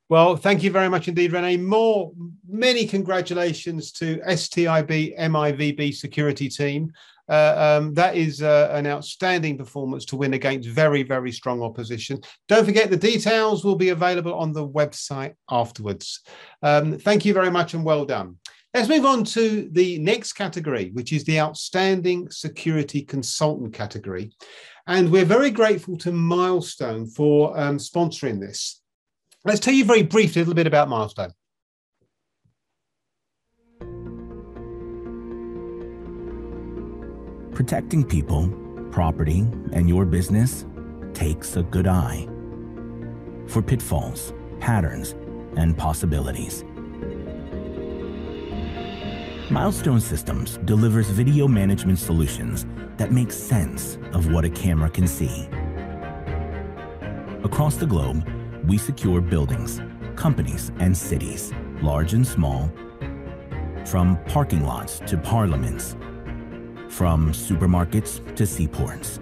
Speaker 1: Well, thank you very much indeed, Rene. More, many congratulations to STIB MIVB security team. Uh, um, that is uh, an outstanding performance to win against very, very strong opposition. Don't forget the details will be available on the website afterwards. Um, thank you very much and well done. Let's move on to the next category, which is the Outstanding Security Consultant category. And we're very grateful to Milestone for um, sponsoring this. Let's tell you very briefly a little bit about Milestone.
Speaker 7: Protecting people, property, and your business takes a good eye for pitfalls, patterns, and possibilities. Milestone Systems delivers video management solutions that make sense of what a camera can see. Across the globe, we secure buildings, companies, and cities, large and small, from parking lots to parliaments, from supermarkets to seaports.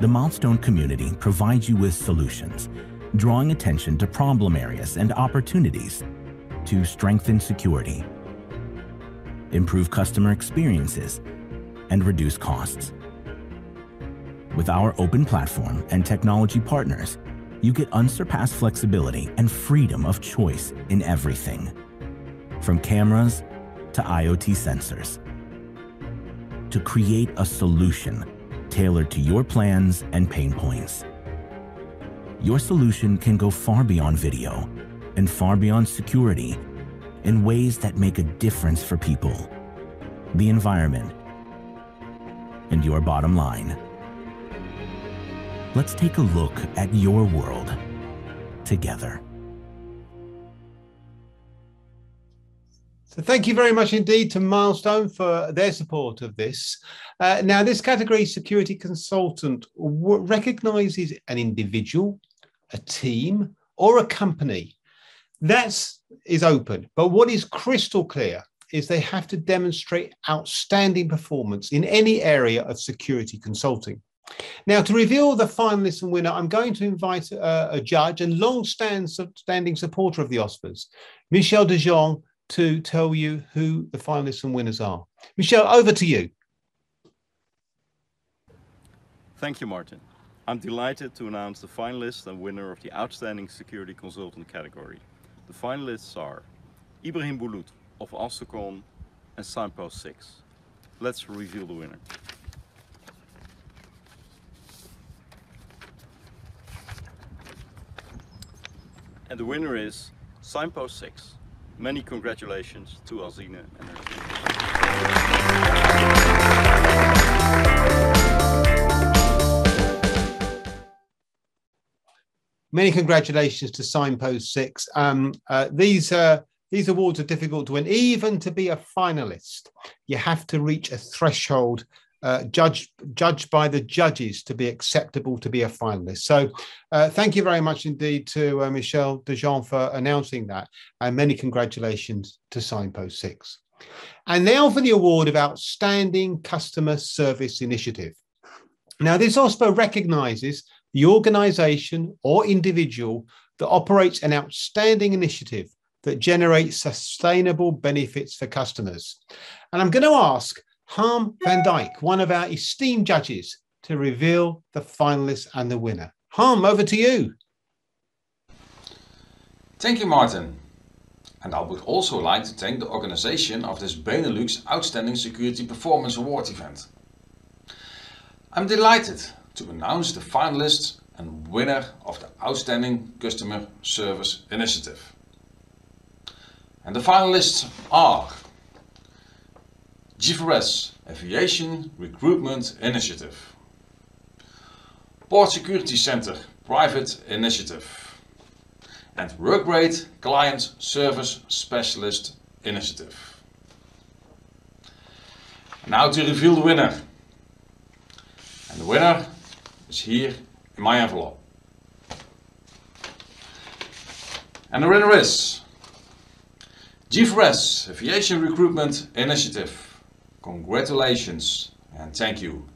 Speaker 7: The Milestone community provides you with solutions, drawing attention to problem areas and opportunities to strengthen security, improve customer experiences, and reduce costs. With our open platform and technology partners, you get unsurpassed flexibility and freedom of choice in everything, from cameras to IoT sensors, to create a solution tailored to your plans and pain points. Your solution can go far beyond video and far beyond security in ways that make a difference for people, the environment, and your bottom line let's take a look at your world together.
Speaker 1: So thank you very much indeed to Milestone for their support of this. Uh, now, this category security consultant recognizes an individual, a team, or a company. That is open. But what is crystal clear is they have to demonstrate outstanding performance in any area of security consulting. Now, to reveal the finalist and winner, I'm going to invite uh, a judge and long-standing supporter of the OSPAs, Michel de Jong, to tell you who the finalists and winners are. Michel, over to you.
Speaker 8: Thank you, Martin. I'm delighted to announce the finalists and winner of the Outstanding Security Consultant category. The finalists are Ibrahim Boulout of Alstacon and Signpost 6. Let's reveal the winner. And the winner is Signpost 6. Many congratulations to Alzine and her team.
Speaker 1: Many congratulations to Signpost 6. Um, uh, these uh, these awards are difficult to win. Even to be a finalist, you have to reach a threshold uh, judged judged by the judges to be acceptable to be a finalist. So, uh, thank you very much indeed to uh, Michel Dejean for announcing that, and many congratulations to Signpost Six. And now for the award of Outstanding Customer Service Initiative. Now, this OSPA recognises the organisation or individual that operates an outstanding initiative that generates sustainable benefits for customers. And I'm going to ask Harm van Dijk, one of our esteemed judges, to reveal the finalists and the winner. Harm, over to you.
Speaker 9: Thank you, Martin. And I would also like to thank the organization of this Benelux Outstanding Security Performance Award event. I'm delighted to announce the finalists and winner of the Outstanding Customer Service Initiative. And the finalists are G4S Aviation Recruitment Initiative, Port Security Center Private Initiative, and Workrate Client Service Specialist Initiative. now to reveal the winner. And the winner is here in my envelope. And the winner is G4S Aviation Recruitment Initiative. Congratulations and thank you.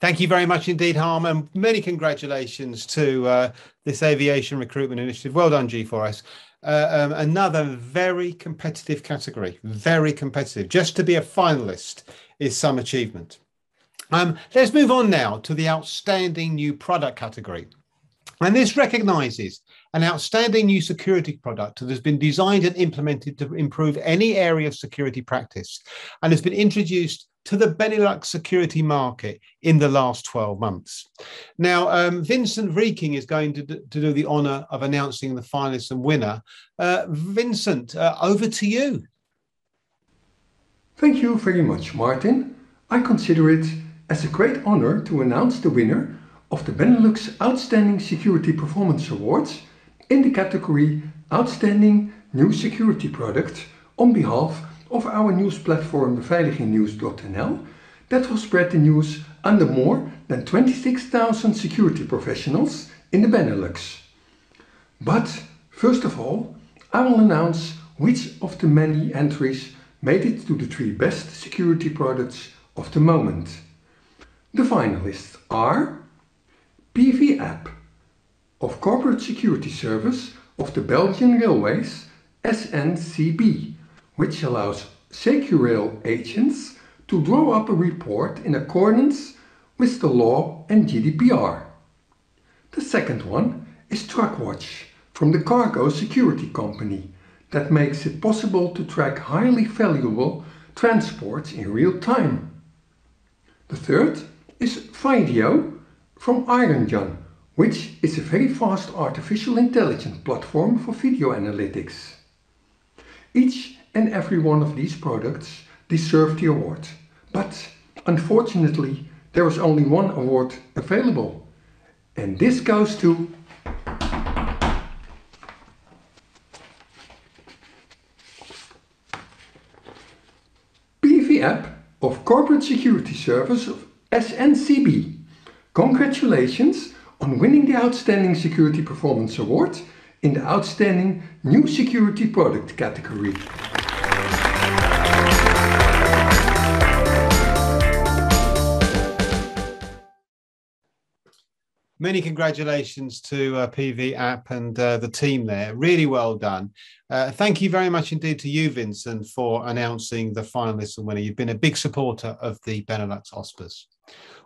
Speaker 1: Thank you very much indeed, Harm, and many congratulations to uh, this aviation recruitment initiative. Well done, G4S. Uh, um, another very competitive category, very competitive. Just to be a finalist is some achievement. Um, let's move on now to the outstanding new product category. And this recognizes an outstanding new security product that has been designed and implemented to improve any area of security practice and has been introduced to the Benelux security market in the last 12 months. Now, um, Vincent Vreeking is going to, to do the honor of announcing the finalist and winner. Uh, Vincent, uh, over to you.
Speaker 10: Thank you very much, Martin. I consider it as a great honor to announce the winner of the Benelux Outstanding Security Performance Awards in the category Outstanding New Security Product on behalf of our news platform beveiligingnieuws.nl that will spread the news under more than 26,000 security professionals in the Benelux. But first of all, I will announce which of the many entries made it to the three best security products of the moment. The finalists are PV App of Corporate Security Service of the Belgian Railways SNCB which allows Securail agents to draw up a report in accordance with the law and GDPR. The second one is TruckWatch from the Cargo Security Company that makes it possible to track highly valuable transports in real time. The third is Video from IronJohn, which is a very fast artificial intelligence platform for video analytics. Each and every one of these products deserve the award. But unfortunately, there is only one award available. And this goes to PV App of Corporate Security Service of SNCB. Congratulations on winning the Outstanding Security Performance Award in the Outstanding New Security Product category.
Speaker 1: Many congratulations to uh, PV App and uh, the team there. Really well done. Uh, thank you very much indeed to you, Vincent, for announcing the finalists and winner. You've been a big supporter of the Benelux OSPAs.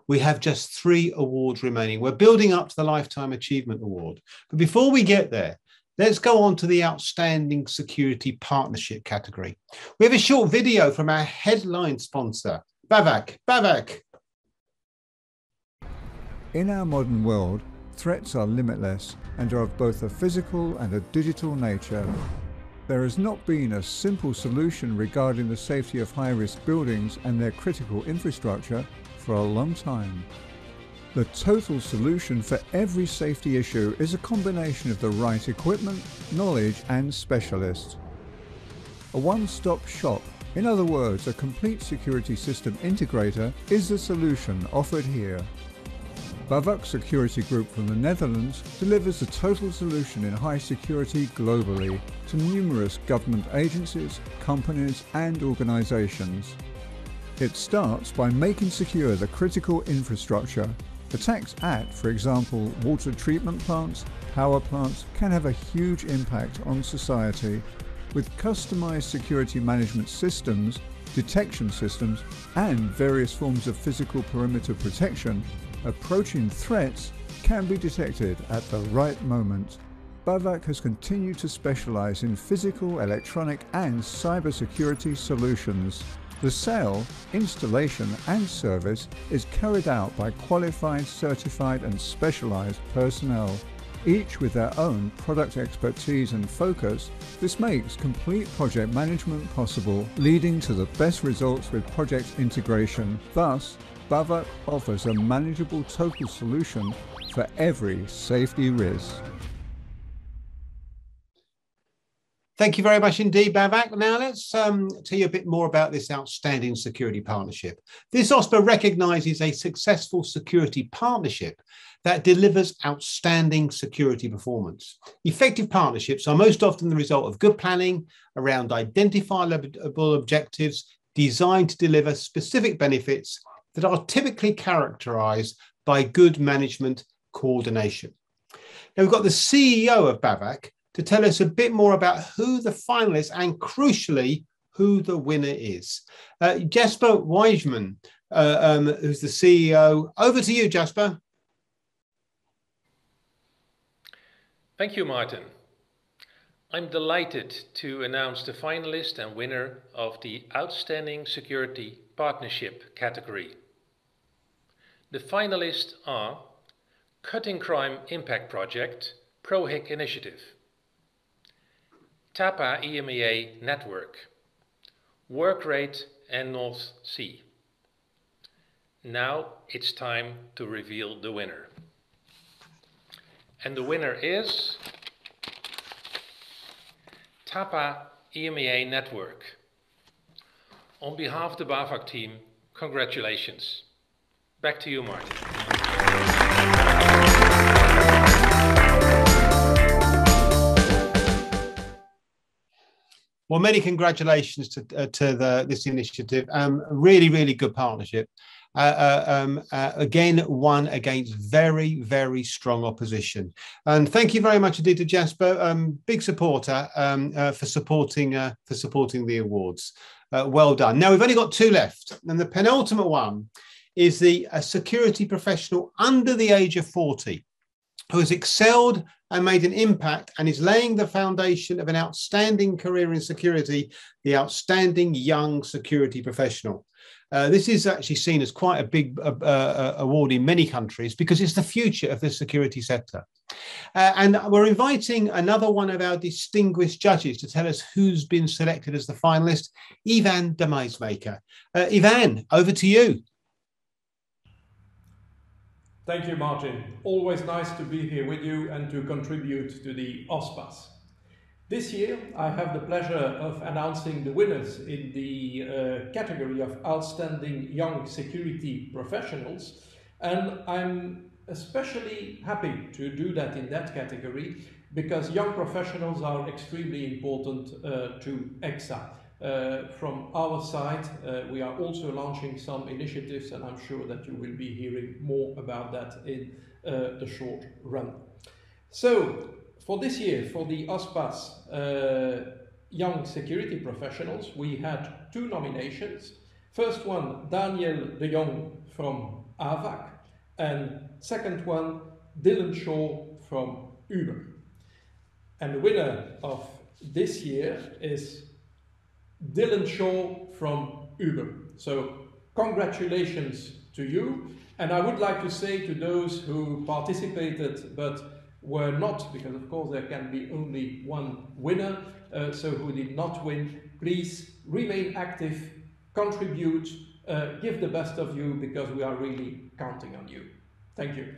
Speaker 1: We have just three awards remaining. We're building up to the Lifetime Achievement Award. But before we get there, let's go on to the Outstanding Security Partnership category. We have a short video from our headline sponsor, Bavak. Bavak.
Speaker 11: In our modern world, threats are limitless and are of both a physical and a digital nature. There has not been a simple solution regarding the safety of high-risk buildings and their critical infrastructure for a long time. The total solution for every safety issue is a combination of the right equipment, knowledge and specialists. A one-stop shop, in other words a complete security system integrator, is the solution offered here. Bavak Security Group from the Netherlands delivers a total solution in high security globally to numerous government agencies, companies and organisations. It starts by making secure the critical infrastructure. Attacks at, for example, water treatment plants, power plants can have a huge impact on society. With customised security management systems, detection systems and various forms of physical perimeter protection, approaching threats can be detected at the right moment. Bavak has continued to specialize in physical, electronic and cybersecurity solutions. The sale, installation and service is carried out by qualified, certified and specialized personnel, each with their own product expertise and focus. This makes complete project management possible, leading to the best results with project integration. Thus, Bavak offers a manageable total solution for every safety risk.
Speaker 1: Thank you very much indeed, Bavak. Now let's um, tell you a bit more about this outstanding security partnership. This OSPA recognises a successful security partnership that delivers outstanding security performance. Effective partnerships are most often the result of good planning around identifiable objectives designed to deliver specific benefits that are typically characterized by good management coordination. Now, we've got the CEO of Bavak to tell us a bit more about who the finalists and crucially, who the winner is. Uh, Jasper Weisman, uh, um, who's the CEO. Over to you, Jasper.
Speaker 12: Thank you, Martin. I'm delighted to announce the finalist and winner of the Outstanding Security Partnership category. The finalists are Cutting Crime Impact Project, ProHIC Initiative, TAPA EMEA Network, work rate and North Sea. Now it's time to reveal the winner. And the winner is TAPA EMEA Network. On behalf of the Bavak team, congratulations. Back to you, Martin.
Speaker 1: Well, many congratulations to, uh, to the, this initiative. Um, really, really good partnership. Uh, uh, um, uh, again, one against very, very strong opposition. And thank you very much indeed to Jasper, um, big supporter um, uh, for supporting uh, for supporting the awards. well done. Now we've only got two left, and the penultimate one is the security professional under the age of 40 who has excelled and made an impact and is laying the foundation of an outstanding career in security, the outstanding young security professional. Uh, this is actually seen as quite a big uh, uh, award in many countries because it's the future of the security sector. Uh, and we're inviting another one of our distinguished judges to tell us who's been selected as the finalist, Ivan de Meismaker. Uh, Ivan, over to you.
Speaker 13: Thank you, Martin. Always nice to be here with you and to contribute to the OSPAs. This year, I have the pleasure of announcing the winners in the uh, category of Outstanding Young Security Professionals. And I'm especially happy to do that in that category because young professionals are extremely important uh, to EXA. Uh, from our side, uh, we are also launching some initiatives and I'm sure that you will be hearing more about that in uh, the short run. So, for this year, for the OSPAs uh, Young Security Professionals, we had two nominations. First one, Daniel de Jong from Bavak, and second one, Dylan Shaw from Uber. And the winner of this year is Dylan Shaw from Uber. So congratulations to you. And I would like to say to those who participated but were not, because of course there can be only one winner, uh, so who did not win, please remain active, contribute, uh, give the best of you because we are really counting on you. Thank you.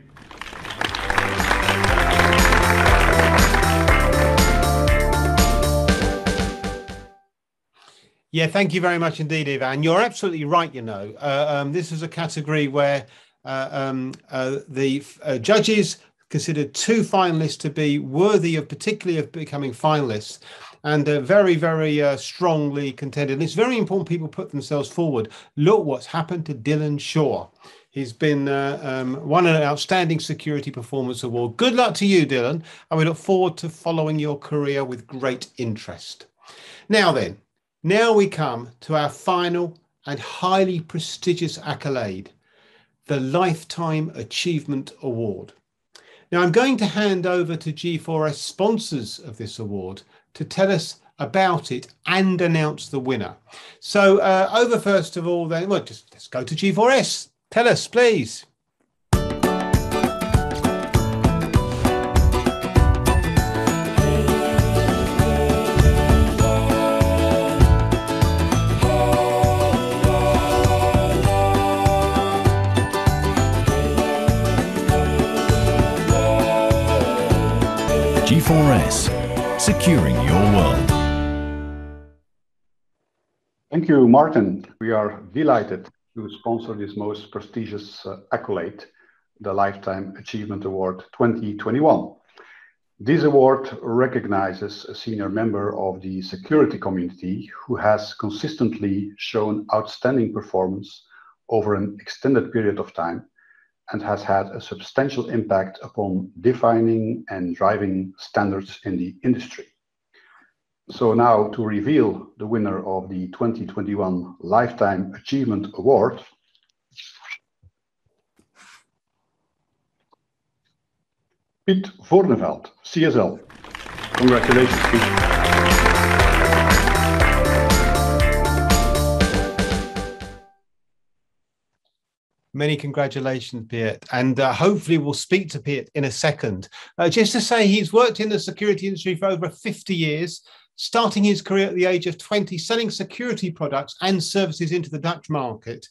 Speaker 1: Yeah, thank you very much indeed, Ivan. You're absolutely right. You know, uh, um, this is a category where uh, um, uh, the uh, judges considered two finalists to be worthy of, particularly of becoming finalists, and very, very uh, strongly contended. And it's very important people put themselves forward. Look what's happened to Dylan Shaw. He's been uh, um, won an outstanding security performance award. Good luck to you, Dylan, and we look forward to following your career with great interest. Now then, now we come to our final and highly prestigious accolade, the Lifetime Achievement Award. Now I'm going to hand over to G4S sponsors of this award to tell us about it and announce the winner. So uh, over first of all, then, well, just let's go to G4S. Tell us, please.
Speaker 14: G4S, securing your world.
Speaker 15: Thank you, Martin. We are delighted to sponsor this most prestigious uh, accolade, the Lifetime Achievement Award 2021. This award recognizes a senior member of the security community who has consistently shown outstanding performance over an extended period of time and has had a substantial impact upon defining and driving standards in the industry. So now to reveal the winner of the 2021 Lifetime Achievement Award, Piet Voorneveld, CSL. Congratulations, Piet.
Speaker 1: Many congratulations, Piet. And uh, hopefully we'll speak to Piet in a second. Uh, just to say, he's worked in the security industry for over 50 years, starting his career at the age of 20, selling security products and services into the Dutch market.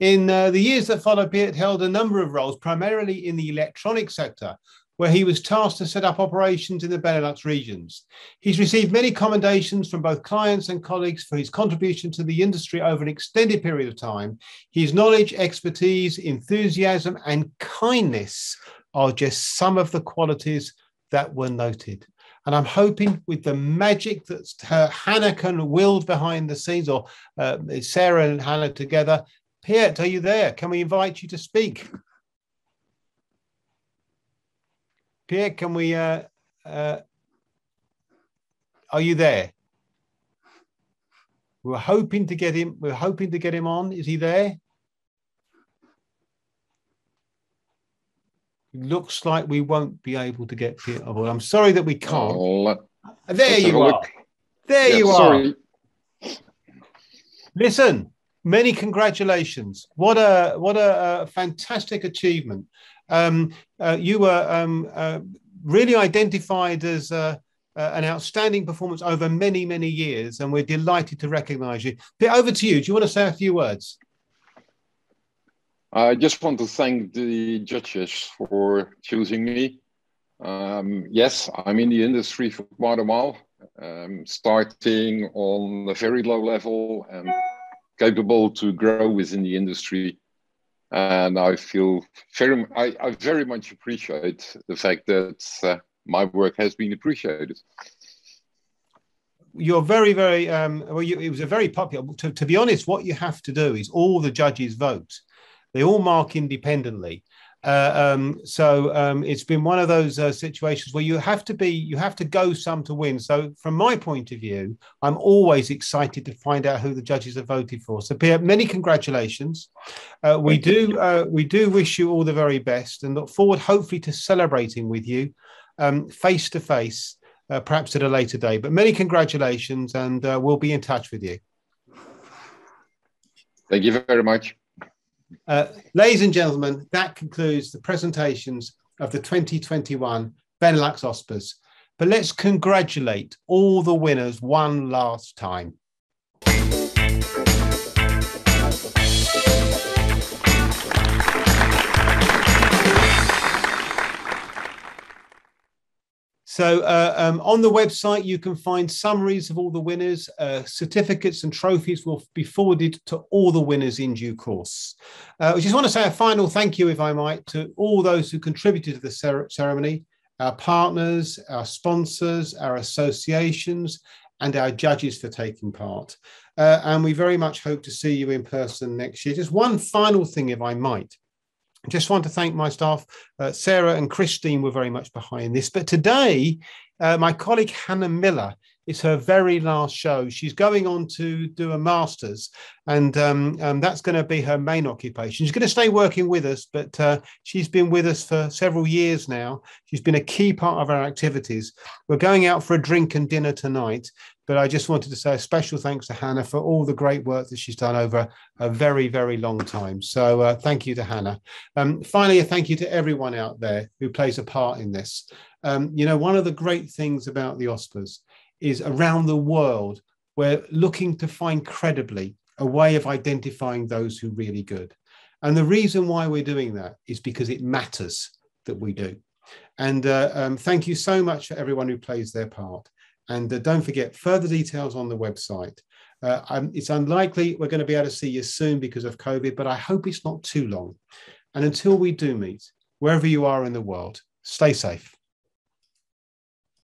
Speaker 1: In uh, the years that followed, Piet held a number of roles, primarily in the electronic sector, where he was tasked to set up operations in the Benelux regions. He's received many commendations from both clients and colleagues for his contribution to the industry over an extended period of time. His knowledge, expertise, enthusiasm, and kindness are just some of the qualities that were noted. And I'm hoping with the magic that Hannah can wield behind the scenes, or uh, Sarah and Hannah together. Piet, are you there? Can we invite you to speak? Pierre, can we? Uh, uh, are you there? We're hoping to get him. We're hoping to get him on. Is he there? Looks like we won't be able to get Pierre. Oh, I'm sorry that we can't. Oh, there you are. There yeah, you sorry. are. Listen, many congratulations. What a what a, a fantastic achievement. Um, uh, you were um, uh, really identified as uh, uh, an outstanding performance over many, many years, and we're delighted to recognize you. But over to you. Do you want to say a few words?
Speaker 16: I just want to thank the judges for choosing me. Um, yes, I'm in the industry for quite a while, um, starting on a very low level and capable to grow within the industry and I feel very, I, I very much appreciate the fact that uh, my work has been appreciated.
Speaker 1: You're very, very um, well. You, it was a very popular. To, to be honest, what you have to do is all the judges vote. They all mark independently. Uh, um, so um, it's been one of those uh, situations where you have to be, you have to go some to win. So from my point of view, I'm always excited to find out who the judges have voted for. So Pierre, many congratulations. Uh, we do, uh, we do wish you all the very best, and look forward, hopefully, to celebrating with you face to face, perhaps at a later day. But many congratulations, and uh, we'll be in touch with you.
Speaker 16: Thank you very much.
Speaker 1: Uh, ladies and gentlemen, that concludes the presentations of the 2021 Benelux OSPAs. But let's congratulate all the winners one last time. So uh, um, on the website, you can find summaries of all the winners. Uh, certificates and trophies will be forwarded to all the winners in due course. Uh, I just want to say a final thank you, if I might, to all those who contributed to the cer ceremony, our partners, our sponsors, our associations, and our judges for taking part. Uh, and we very much hope to see you in person next year. Just one final thing, if I might just want to thank my staff. Uh, Sarah and Christine were very much behind this. But today, uh, my colleague Hannah Miller it's her very last show. She's going on to do a master's, and um, um, that's going to be her main occupation. She's going to stay working with us, but uh, she's been with us for several years now. She's been a key part of our activities. We're going out for a drink and dinner tonight, but I just wanted to say a special thanks to Hannah for all the great work that she's done over a very, very long time. So uh, thank you to Hannah. Um, finally, a thank you to everyone out there who plays a part in this. Um, you know, one of the great things about the OSPAs is around the world, we're looking to find credibly a way of identifying those who are really good. And the reason why we're doing that is because it matters that we do. And uh, um, thank you so much for everyone who plays their part. And uh, don't forget further details on the website. Uh, it's unlikely we're going to be able to see you soon because of COVID, but I hope it's not too long. And until we do meet, wherever you are in the world, stay safe.